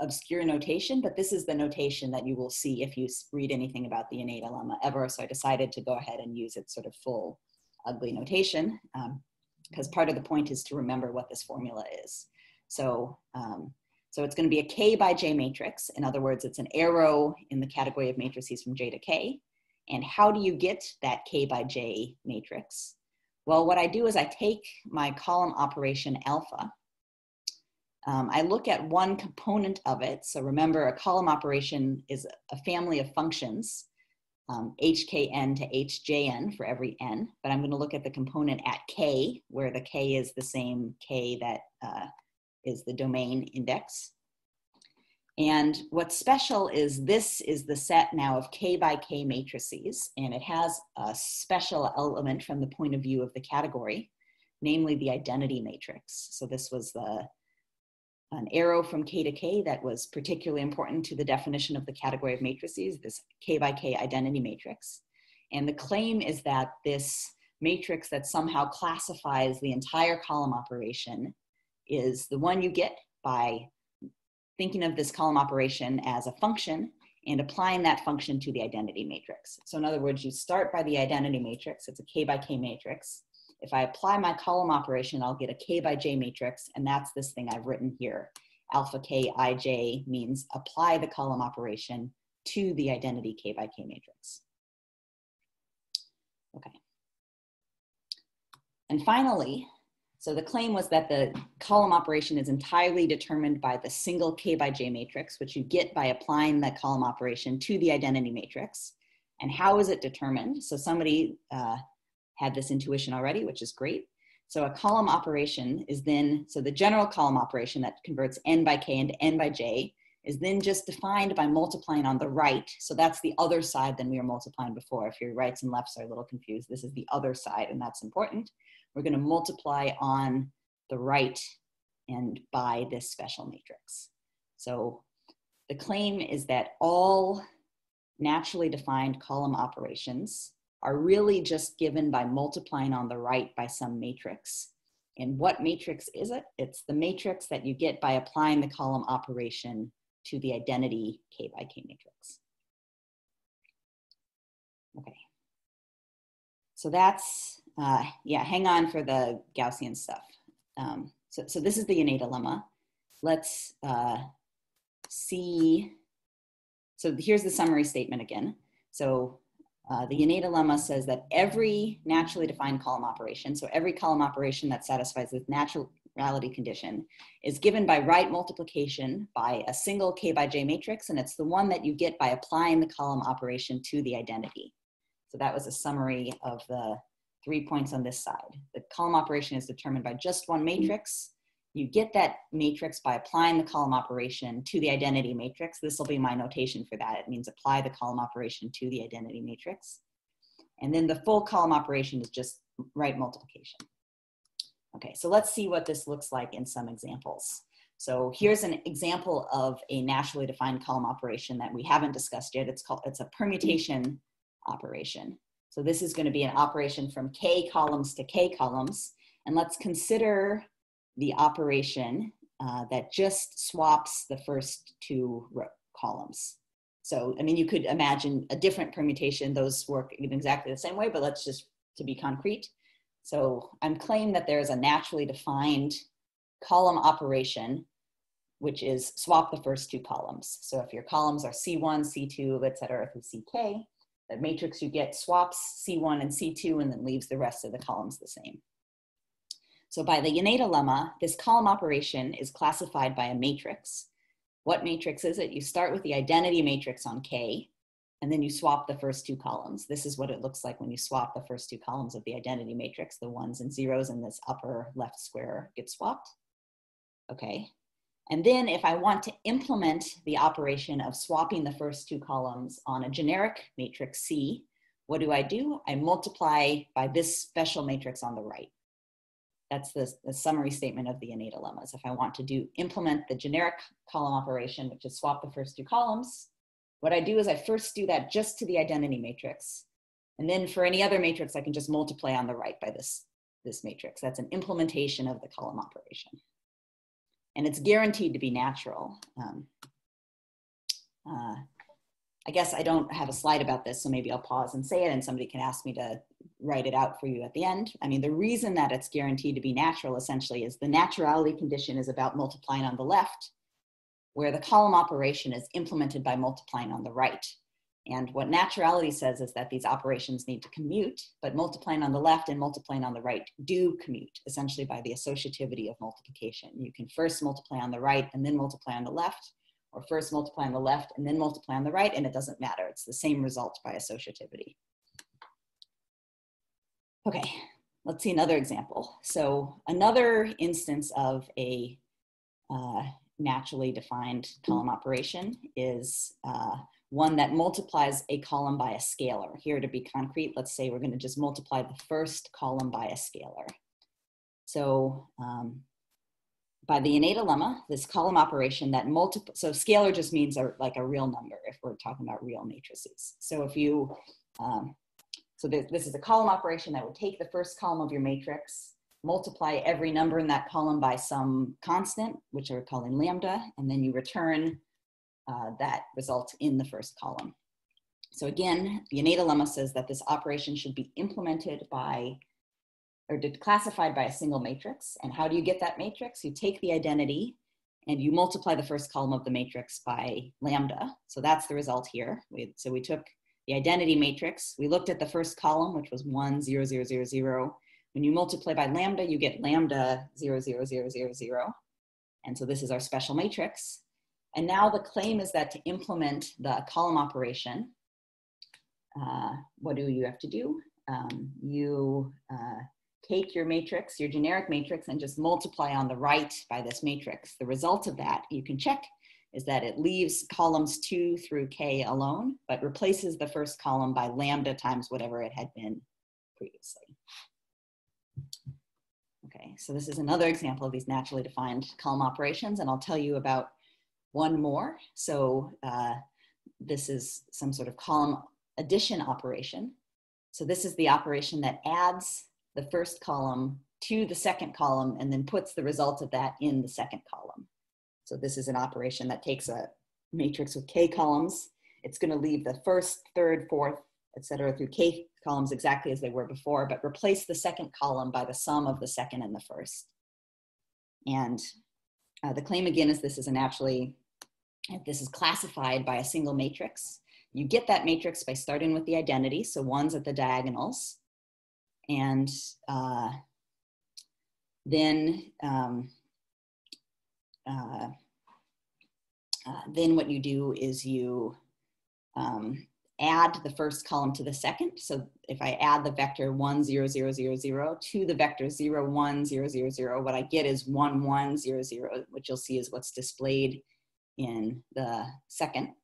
obscure notation, but this is the notation that you will see if you read anything about the Yoneda lemma ever. So I decided to go ahead and use its sort of full ugly notation because um, part of the point is to remember what this formula is. So, um, so it's going to be a K by J matrix. In other words, it's an arrow in the category of matrices from J to K. And how do you get that K by J matrix? Well, what I do is I take my column operation alpha. Um, I look at one component of it. So remember, a column operation is a family of functions, um, hkn to hjn for every n. But I'm going to look at the component at k, where the k is the same k that uh, is the domain index. And what's special is this is the set now of K by K matrices, and it has a special element from the point of view of the category, namely the identity matrix. So this was the an arrow from K to K that was particularly important to the definition of the category of matrices, this K by K identity matrix. And the claim is that this matrix that somehow classifies the entire column operation is the one you get by thinking of this column operation as a function and applying that function to the identity matrix. So in other words, you start by the identity matrix, it's a k by k matrix. If I apply my column operation, I'll get a k by j matrix, and that's this thing I've written here. Alpha K I J means apply the column operation to the identity k by k matrix. Okay. And finally, so the claim was that the column operation is entirely determined by the single K by J matrix, which you get by applying the column operation to the identity matrix. And how is it determined? So somebody uh, had this intuition already, which is great. So a column operation is then, so the general column operation that converts n by k into n by j is then just defined by multiplying on the right. So that's the other side than we were multiplying before. If your rights and lefts are a little confused, this is the other side, and that's important we're going to multiply on the right and by this special matrix. So the claim is that all naturally defined column operations are really just given by multiplying on the right by some matrix. And what matrix is it? It's the matrix that you get by applying the column operation to the identity K by K matrix. Okay. So that's uh, yeah, hang on for the Gaussian stuff. Um, so, so this is the Yoneda lemma. Let's uh, see. So here's the summary statement again. So uh, the Yoneda lemma says that every naturally defined column operation, so every column operation that satisfies this naturality condition, is given by right multiplication by a single k by j matrix, and it's the one that you get by applying the column operation to the identity. So that was a summary of the three points on this side. The column operation is determined by just one matrix. You get that matrix by applying the column operation to the identity matrix. This will be my notation for that. It means apply the column operation to the identity matrix. And then the full column operation is just right multiplication. Okay, so let's see what this looks like in some examples. So here's an example of a naturally defined column operation that we haven't discussed yet. It's called, it's a permutation operation. So this is going to be an operation from K columns to K columns. And let's consider the operation uh, that just swaps the first two columns. So, I mean, you could imagine a different permutation. Those work in exactly the same way, but let's just to be concrete. So I'm claiming that there's a naturally defined column operation, which is swap the first two columns. So if your columns are C1, C2, et cetera, through CK, the matrix you get swaps C1 and C2 and then leaves the rest of the columns the same. So by the Yoneda lemma, this column operation is classified by a matrix. What matrix is it? You start with the identity matrix on K, and then you swap the first two columns. This is what it looks like when you swap the first two columns of the identity matrix. The ones and zeros in this upper left square get swapped. Okay, and then if I want to implement the operation of swapping the first two columns on a generic matrix C, what do I do? I multiply by this special matrix on the right. That's the, the summary statement of the Yoneda lemmas. If I want to do implement the generic column operation, which is swap the first two columns, what I do is I first do that just to the identity matrix. And then for any other matrix, I can just multiply on the right by this, this matrix. That's an implementation of the column operation and it's guaranteed to be natural. Um, uh, I guess I don't have a slide about this, so maybe I'll pause and say it, and somebody can ask me to write it out for you at the end. I mean, the reason that it's guaranteed to be natural essentially is the naturality condition is about multiplying on the left, where the column operation is implemented by multiplying on the right. And what naturality says is that these operations need to commute, but multiplying on the left and multiplying on the right do commute, essentially by the associativity of multiplication. You can first multiply on the right and then multiply on the left, or first multiply on the left and then multiply on the right, and it doesn't matter. It's the same result by associativity. Okay, let's see another example. So another instance of a uh, naturally defined column operation is uh, one that multiplies a column by a scalar. Here to be concrete, let's say we're gonna just multiply the first column by a scalar. So um, by the Yoneda lemma, this column operation that multiple, so scalar just means a, like a real number if we're talking about real matrices. So if you, um, so this, this is a column operation that would take the first column of your matrix, multiply every number in that column by some constant, which we're calling lambda, and then you return uh, that result in the first column. So again, the Yoneda lemma says that this operation should be implemented by or classified by a single matrix. And how do you get that matrix? You take the identity and you multiply the first column of the matrix by lambda. So that's the result here. We, so we took the identity matrix. We looked at the first column, which was 1, 0, 0, 0, 0. When you multiply by lambda, you get lambda 0, 0, 0, 0, 0. And so this is our special matrix. And now the claim is that to implement the column operation, uh, what do you have to do? Um, you uh, take your matrix, your generic matrix, and just multiply on the right by this matrix. The result of that, you can check, is that it leaves columns two through k alone, but replaces the first column by lambda times whatever it had been previously. Okay, so this is another example of these naturally defined column operations, and I'll tell you about one more. So uh, this is some sort of column addition operation. So this is the operation that adds the first column to the second column and then puts the result of that in the second column. So this is an operation that takes a matrix with k columns. It's going to leave the first, third, fourth, etc. through k columns exactly as they were before, but replace the second column by the sum of the second and the first. And uh, the claim again is this is a naturally, this is classified by a single matrix. You get that matrix by starting with the identity, so ones at the diagonals, and uh, then um, uh, uh, then what you do is you um, add the first column to the second. So if I add the vector 1, 0, 0, 0, 0 to the vector 0, 1, 0, 0, 0, what I get is 1, 1, 0, 0, which you'll see is what's displayed in the second.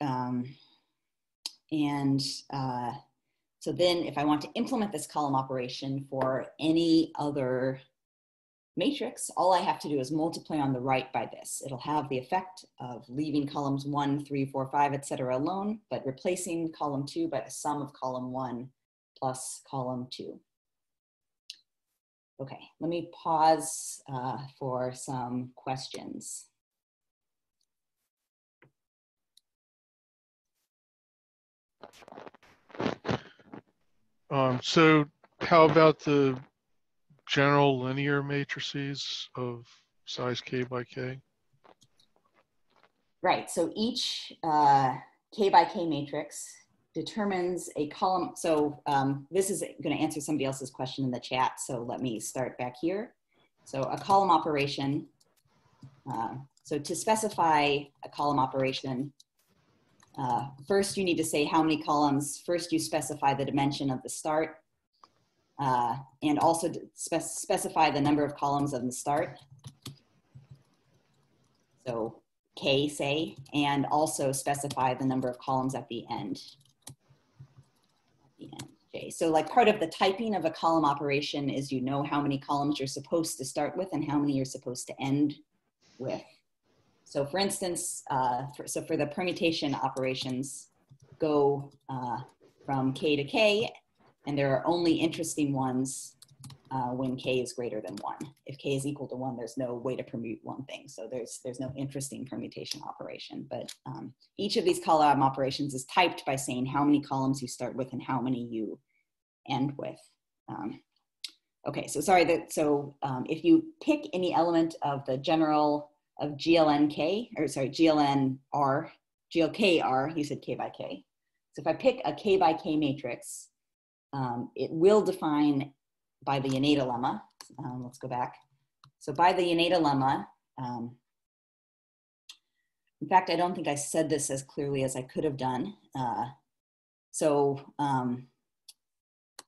Um, and uh, so then if I want to implement this column operation for any other matrix, all I have to do is multiply on the right by this. It'll have the effect of leaving columns one, three, four, five, etc. alone, but replacing column two by the sum of column one plus column two. Okay, let me pause uh, for some questions. Um, so how about the general linear matrices of size k by k? Right, so each uh, k by k matrix determines a column. So um, this is gonna answer somebody else's question in the chat, so let me start back here. So a column operation, uh, so to specify a column operation, uh, first, you need to say how many columns. First, you specify the dimension of the start uh, and also spe specify the number of columns of the start. So K, say, and also specify the number of columns at the end. At the end. J. So like part of the typing of a column operation is you know how many columns you're supposed to start with and how many you're supposed to end with. So for instance, uh, for, so for the permutation operations, go uh, from k to k, and there are only interesting ones uh, when k is greater than one. If k is equal to one, there's no way to permute one thing. So there's, there's no interesting permutation operation. But um, each of these column operations is typed by saying how many columns you start with and how many you end with. Um, okay, so sorry that, so um, if you pick any element of the general of glnk, or sorry, glnr, glkr, you said k by k. So if I pick a k by k matrix, um, it will define by the Yoneda lemma. Um, let's go back. So by the Yoneda lemma, um, in fact, I don't think I said this as clearly as I could have done. Uh, so um,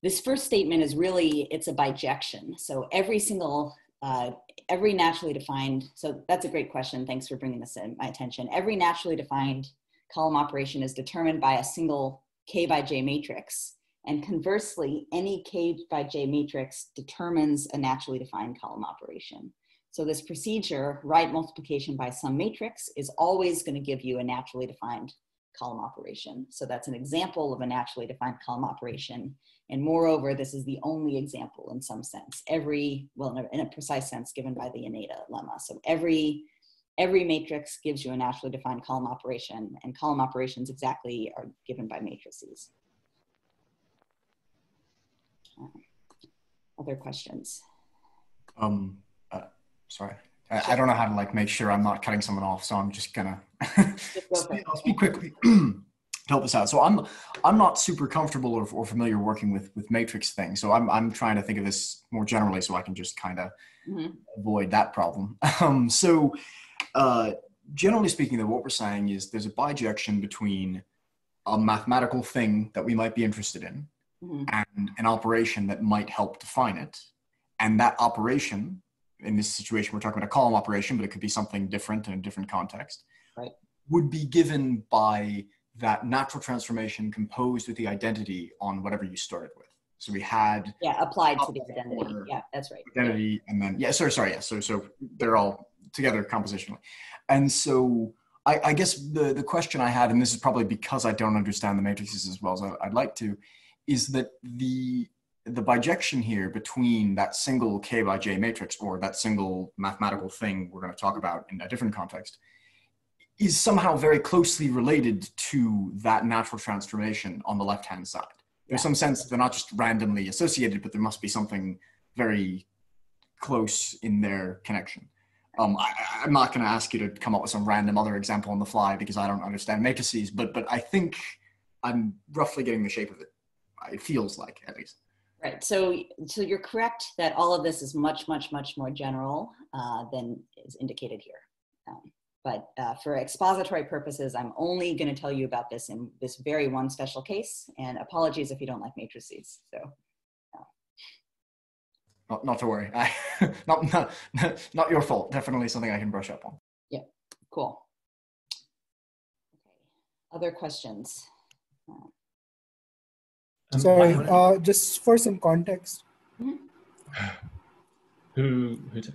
this first statement is really, it's a bijection. So every single, uh, every naturally defined, so that's a great question. Thanks for bringing this in my attention. Every naturally defined column operation is determined by a single K by J matrix. And conversely, any K by J matrix determines a naturally defined column operation. So this procedure, right multiplication by some matrix, is always going to give you a naturally defined column operation. So that's an example of a naturally defined column operation. And moreover, this is the only example in some sense. Every, well, in a precise sense given by the Yoneda lemma. So every, every matrix gives you a naturally defined column operation and column operations exactly are given by matrices. Other questions? Um, uh, sorry. I, I don't know how to like make sure I'm not cutting someone off, so I'm just gonna speak, I'll speak quickly to help us out. So I'm I'm not super comfortable or, or familiar working with with matrix things, so I'm I'm trying to think of this more generally so I can just kind of mm-hmm. avoid that problem. Um, so uh, generally speaking, though, what we're saying is there's a bijection between a mathematical thing that we might be interested in mm-hmm. and an operation that might help define it, and that operation in this situation, we're talking about a column operation, but it could be something different in a different context, right. would be given by that natural transformation composed with the identity on whatever you started with. So we had yeah applied to the identity. Yeah, that's right. Identity, and then yeah, sorry, sorry, yeah. So so they're all together compositionally, and so I, I guess the the question I had, and this is probably because I don't understand the matrices as well as I'd like to, is that the the bijection here between that single K by J matrix or that single mathematical thing we're going to talk about in a different context is somehow very closely related to that natural transformation on the left hand side. There's some sense that they're not just randomly associated, but there must be something very close in their connection. Um, I, am not going to ask you to come up with some random other example on the fly because I don't understand matrices, but but I think I'm roughly getting the shape of it. It feels like, at least. Right. So, so you're correct that all of this is much, much, much more general uh, than is indicated here. Um, but uh, for expository purposes, I'm only going to tell you about this in this very one special case. And apologies if you don't like matrices. So. Not, not to worry. I, not, not, not your fault. Definitely something I can brush up on. Yeah, cool. Okay. Other questions? Uh, um, Sorry, uh, just for some context. Who, who t-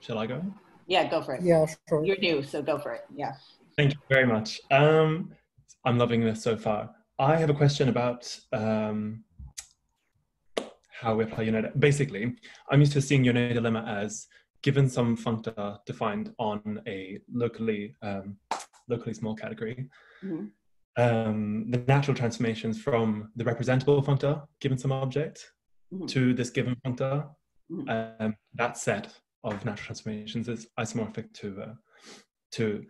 shall I go? Yeah, go for it. Yeah, sure. You're new, so go for it. Yeah. Thank you very much. Um, I'm loving this so far. I have a question about um, how we apply Yoneda. Basically, I'm used to seeing Yoneda lemma as given some functor defined on a locally um, locally small category. Mm-hmm um, the natural transformations from the representable functor given some object mm-hmm. to this given functor. Mm-hmm. Um, that set of natural transformations is isomorphic to uh, to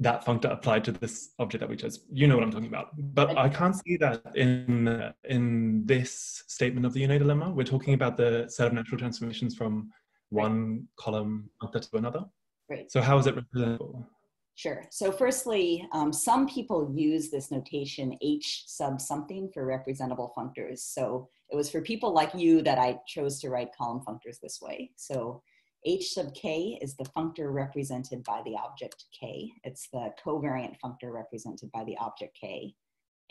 that functor applied to this object that we chose. You know what I'm talking about. But I can't see that in uh, in this statement of the Yoneda lemma. We're talking about the set of natural transformations from one column functor to another. Right. So how is it representable? Sure. So firstly, um, some people use this notation H sub something for representable functors. So it was for people like you that I chose to write column functors this way. So H sub k is the functor represented by the object k. It's the covariant functor represented by the object k.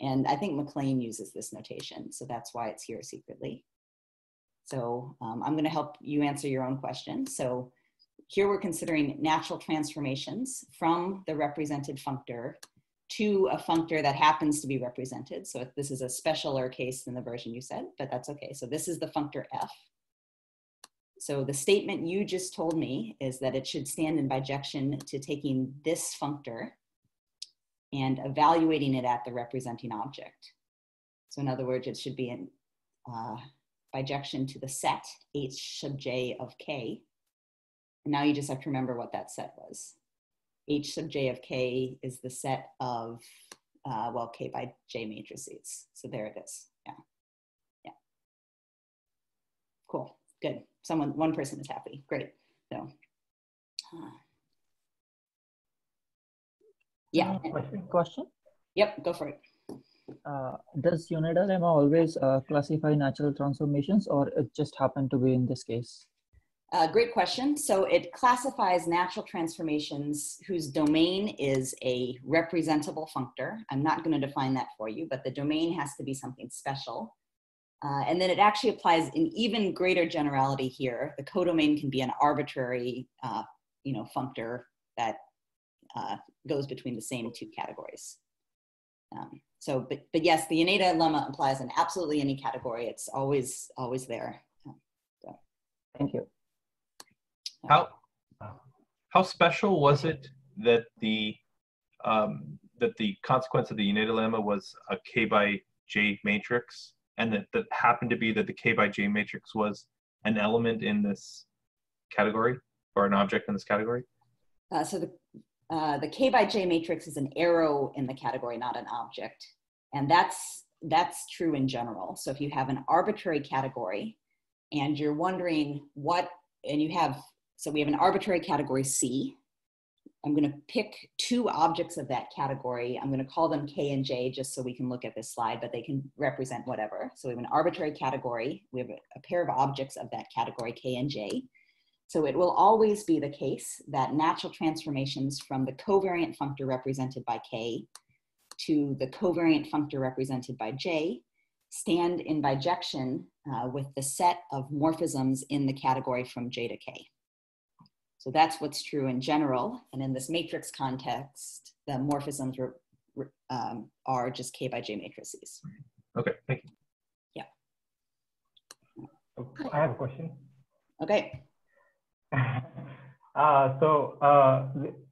And I think Mac Lane uses this notation, so that's why it's here secretly. So um, I'm gonna help you answer your own question. So here we're considering natural transformations from the represented functor to a functor that happens to be represented. So if this is a specialer case than the version you said, but that's okay. So this is the functor f. So the statement you just told me is that it should stand in bijection to taking this functor and evaluating it at the representing object. So in other words, it should be in uh, bijection to the set h sub j of k And now you just have to remember what that set was. H sub j of k is the set of, uh, well, k by j matrices. So there it is. Yeah. Yeah. Cool. Good. Someone, one person is happy. Great. So, uh, yeah. Question. question? Yep. Go for it. Uh, does lemma always uh, classify natural transformations or it just happened to be in this case? Uh, great question. So it classifies natural transformations whose domain is a representable functor. I'm not going to define that for you, but the domain has to be something special. Uh, and then it actually applies in even greater generality here. The codomain can be an arbitrary, uh, you know, functor that uh, goes between the same two categories. Um, so, but, but yes, the Yoneda lemma applies in absolutely any category. It's always, always there. So. Thank you. How, how special was it that the, um, that the consequence of the Yoneda lemma was a K by J matrix and that, that happened to be that the K by J matrix was an element in this category or an object in this category? Uh, so the uh, the K by J matrix is an arrow in the category, not an object. And that's, that's true in general. So if you have an arbitrary category and you're wondering what, and you have, so we have an arbitrary category C. I'm gonna pick two objects of that category. I'm gonna call them K and J just so we can look at this slide, but they can represent whatever. So we have an arbitrary category. We have a pair of objects of that category, K and J. So it will always be the case that natural transformations from the covariant functor represented by K to the covariant functor represented by J stand in bijection uh, with the set of morphisms in the category from J to K. So that's what's true in general. And in this matrix context, the morphisms um, are just K by J matrices. Okay, thank you. Yeah. I have a question. Okay. uh, so uh,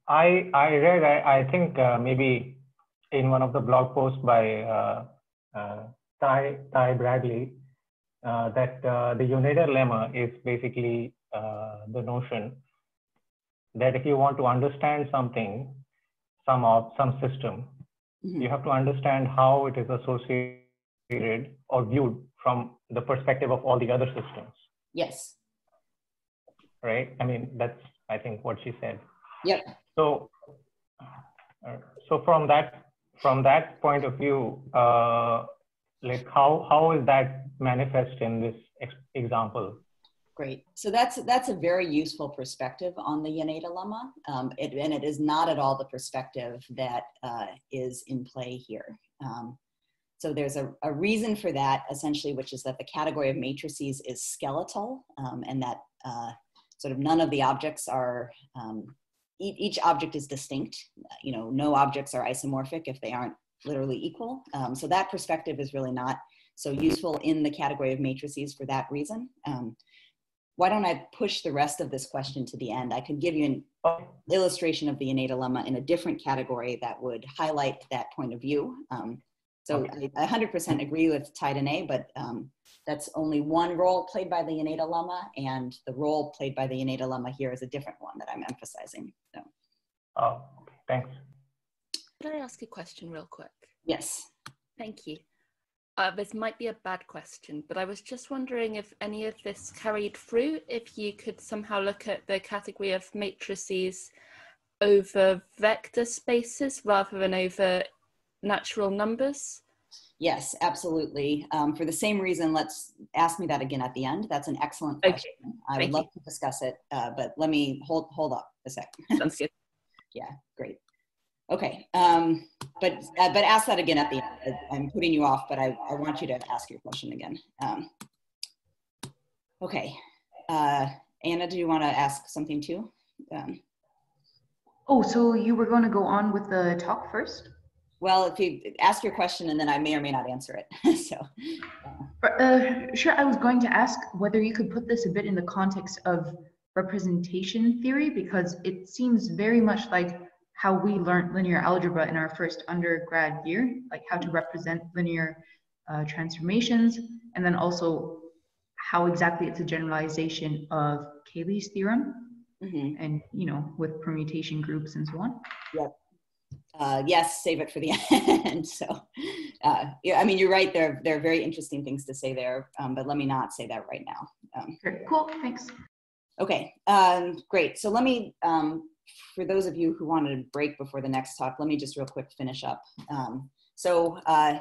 I I read I, I think uh, maybe in one of the blog posts by uh, uh, Ty Ty Bradley uh, that the Yoneda lemma is basically the notion that if you want to understand something, some of some system, mm-hmm. you have to understand how it is associated or viewed from the perspective of all the other systems. Yes right? I mean, that's I think what she said. Yep. So, so from that from that point of view, uh, like how how is that manifest in this ex- example? Great. So that's that's a very useful perspective on the Yoneda lemma, um, it, and it is not at all the perspective that uh, is in play here. Um, so there's a, a, reason for that, essentially, which is that the category of matrices is skeletal, um, and that uh, sort of none of the objects are, um, e each object is distinct. You know, no objects are isomorphic if they aren't literally equal. Um, so that perspective is really not so useful in the category of matrices for that reason. Why don't I push the rest of this question to the end? I could give you an illustration of the Yoneda lemma in a different category that would highlight that point of view. Um, so okay. I 100% agree with A, but um, that's only one role played by the Yoneda lemma, and the role played by the Yoneda lemma here is a different one that I'm emphasizing. So. Oh, thanks. Could I ask a question real quick? Yes. Thank you. Uh, this might be a bad question, but I was just wondering if any of this carried through, if you could somehow look at the category of matrices over vector spaces rather than over natural numbers? Yes, absolutely. Um, for the same reason, let's ask me that again at the end. That's an excellent question. Okay. I would love you. to discuss it, uh, but let me hold hold up a sec. Sounds good. yeah, great. Okay, um, but uh, but ask that again at the end. I'm putting you off, but I, I want you to ask your question again. Um, okay, uh, Anna, do you want to ask something too? Um, oh, so you were going to go on with the talk first? Well, if you ask your question and then I may or may not answer it. so, uh, sure. I was going to ask whether you could put this a bit in the context of representation theory because it seems very much like how we learned linear algebra in our first undergrad year, like how to represent linear uh, transformations, and then also how exactly it's a generalization of Cayley's theorem. Mhm. and, you know, with permutation groups and so on. Yep. Uh, yes, save it for the end. so, uh, yeah, I mean, you're right. There, there are very interesting things to say there, um, but let me not say that right now. Um, Great, cool, thanks. Okay, um, great. So let me, um, for those of you who wanted to break before the next talk, let me just real quick finish up. Um, so uh,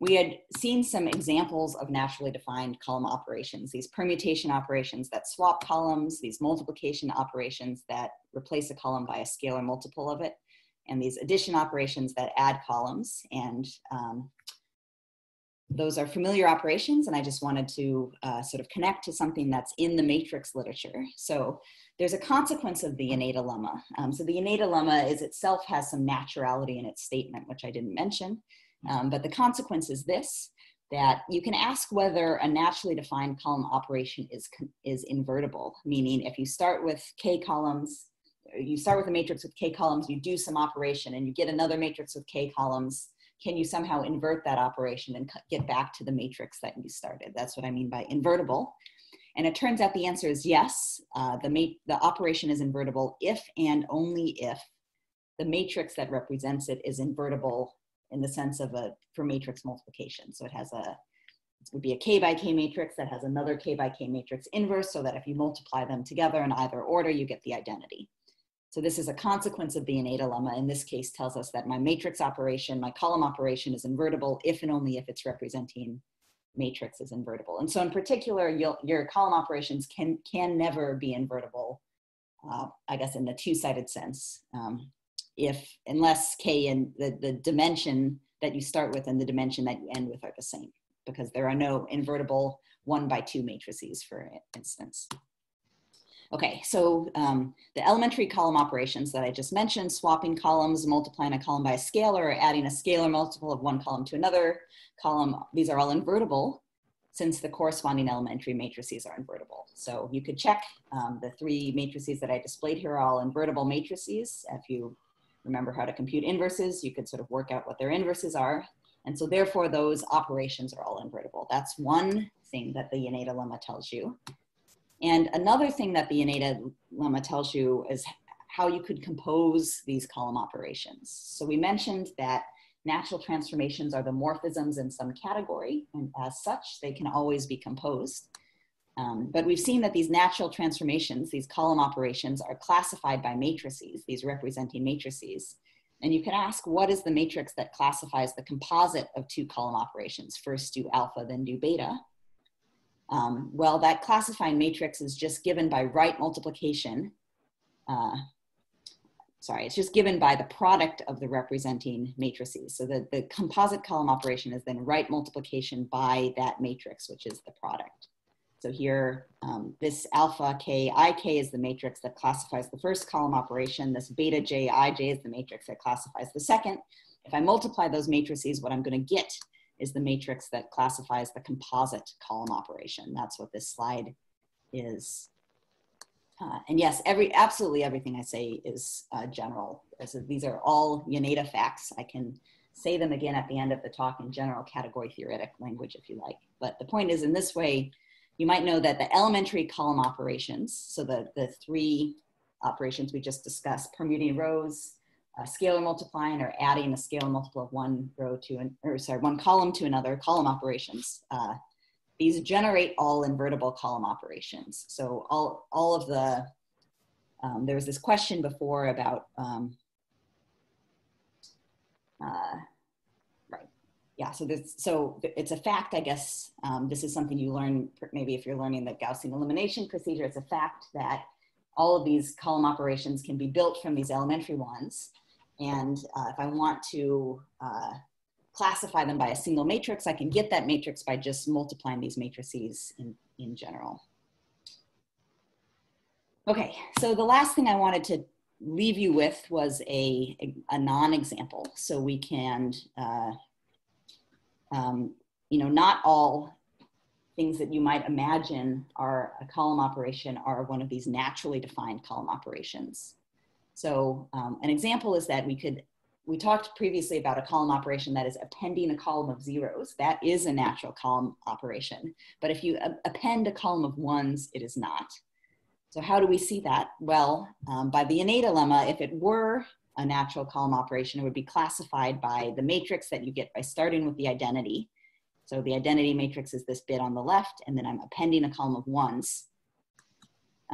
we had seen some examples of naturally defined column operations, these permutation operations that swap columns, these multiplication operations that replace a column by a scalar multiple of it, and these addition operations that add columns. And um, those are familiar operations, and I just wanted to uh, sort of connect to something that's in the matrix literature. So there's a consequence of the Yoneda lemma. Um, so the Yoneda lemma is itself has some naturality in its statement, which I didn't mention. Um, but the consequence is this, that you can ask whether a naturally defined column operation is, is invertible, meaning if you start with k columns, you start with a matrix with k columns, you do some operation and you get another matrix with k columns, can you somehow invert that operation and get back to the matrix that you started? That's what I mean by invertible. And it turns out the answer is yes. Uh, the, the operation is invertible if and only if the matrix that represents it is invertible in the sense of a for matrix multiplication. So it has a it would be a k by k matrix that has another k by k matrix inverse so that if you multiply them together in either order, you get the identity. So this is a consequence of the Yoneda lemma. In this case, tells us that my matrix operation, my column operation is invertible if and only if it's representing matrix is invertible. And so in particular, your column operations can, can never be invertible, uh, I guess in the two-sided sense, um, if, unless K and the, the dimension that you start with and the dimension that you end with are the same, because there are no invertible one by two matrices, for instance. Okay, so um, the elementary column operations that I just mentioned, swapping columns, multiplying a column by a scalar, or adding a scalar multiple of one column to another column, these are all invertible since the corresponding elementary matrices are invertible. So you could check um, the three matrices that I displayed here are all invertible matrices. If you remember how to compute inverses, you could sort of work out what their inverses are. And so therefore those operations are all invertible. That's one thing that the Yoneda lemma tells you. And another thing that the Yoneda lemma tells you is how you could compose these column operations. So we mentioned that natural transformations are the morphisms in some category, and as such, they can always be composed. Um, but we've seen that these natural transformations, these column operations, are classified by matrices, these representing matrices. And you can ask, what is the matrix that classifies the composite of two column operations? First do alpha, then do beta. Um, well, that classifying matrix is just given by right multiplication. Uh, sorry, it's just given by the product of the representing matrices. So the, the composite column operation is then right multiplication by that matrix, which is the product. So here, um, this alpha k ik is the matrix that classifies the first column operation. This beta j ij is the matrix that classifies the second. If I multiply those matrices, what I'm going to get is the matrix that classifies the composite column operation. That's what this slide is. Uh, and yes, every absolutely everything I say is uh, general. So these are all Yoneda facts. I can say them again at the end of the talk in general category theoretic language if you like. But the point is in this way, you might know that the elementary column operations, so the, the three operations we just discussed, permuting rows, uh, scalar multiplying or adding a scalar multiple of one row to an, or sorry, one column to another column operations. Uh, these generate all invertible column operations. So all, all of the, um, there was this question before about, um, uh, right, yeah, so this, so it's a fact, I guess, um, this is something you learn, maybe if you're learning the Gaussian elimination procedure, it's a fact that all of these column operations can be built from these elementary ones. And uh, if I want to uh, classify them by a single matrix, I can get that matrix by just multiplying these matrices in, in general. Okay, so the last thing I wanted to leave you with was a, a, a non-example. So we can, uh, um, you know, not all things that you might imagine are a column operation are one of these naturally defined column operations. So um, an example is that we could, we talked previously about a column operation that is appending a column of zeros. That is a natural column operation. But if you append a column of ones, it is not. So how do we see that? Well, um, by the Yoneda lemma, if it were a natural column operation, it would be classified by the matrix that you get by starting with the identity. So the identity matrix is this bit on the left, and then I'm appending a column of ones.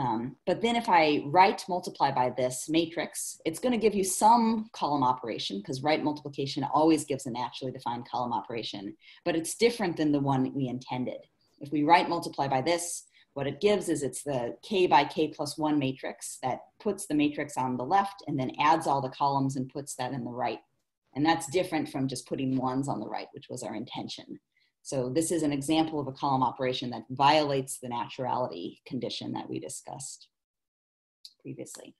Um, but then if I right multiply by this matrix, it's going to give you some column operation because right multiplication always gives a naturally defined column operation, but it's different than the one we intended. If we right multiply by this, what it gives is it's the k by k plus one matrix that puts the matrix on the left and then adds all the columns and puts that in the right. And that's different from just putting ones on the right, which was our intention. So this is an example of a column operation that violates the naturality condition that we discussed previously.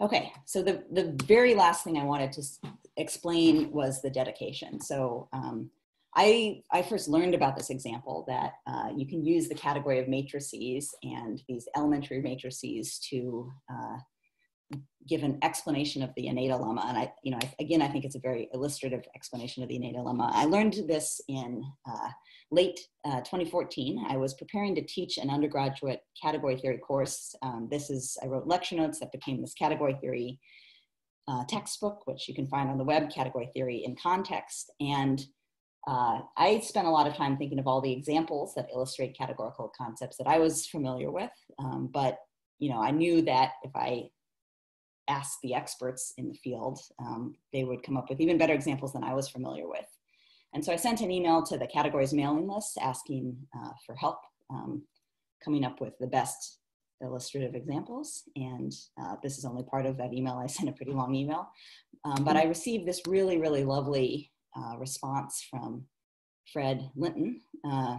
Okay, so the, the very last thing I wanted to explain was the dedication. So um, I, I first learned about this example that uh, you can use the category of matrices and these elementary matrices to uh, give an explanation of the Yoneda lemma. And I, you know, I, again, I think it's a very illustrative explanation of the Yoneda lemma. I learned this in uh, late uh, 2014. I was preparing to teach an undergraduate category theory course. Um, this is, I wrote lecture notes that became this category theory uh, textbook, which you can find on the web, Category Theory in Context. And uh, I spent a lot of time thinking of all the examples that illustrate categorical concepts that I was familiar with. Um, but, you know, I knew that if I ask the experts in the field, um, they would come up with even better examples than I was familiar with. And so I sent an email to the categories mailing list asking uh, for help um, coming up with the best illustrative examples. And uh, this is only part of that email. I sent a pretty long email. Um, but I received this really, really lovely uh, response from Fred Linton uh,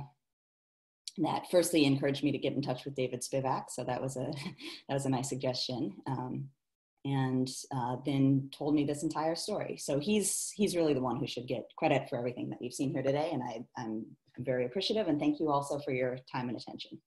that firstly encouraged me to get in touch with David Spivak. So that was a, that was a nice suggestion. Um, and uh, then told me this entire story. So he's he's really the one who should get credit for everything that you've seen here today, and I, I'm very appreciative. And thank you also for your time and attention.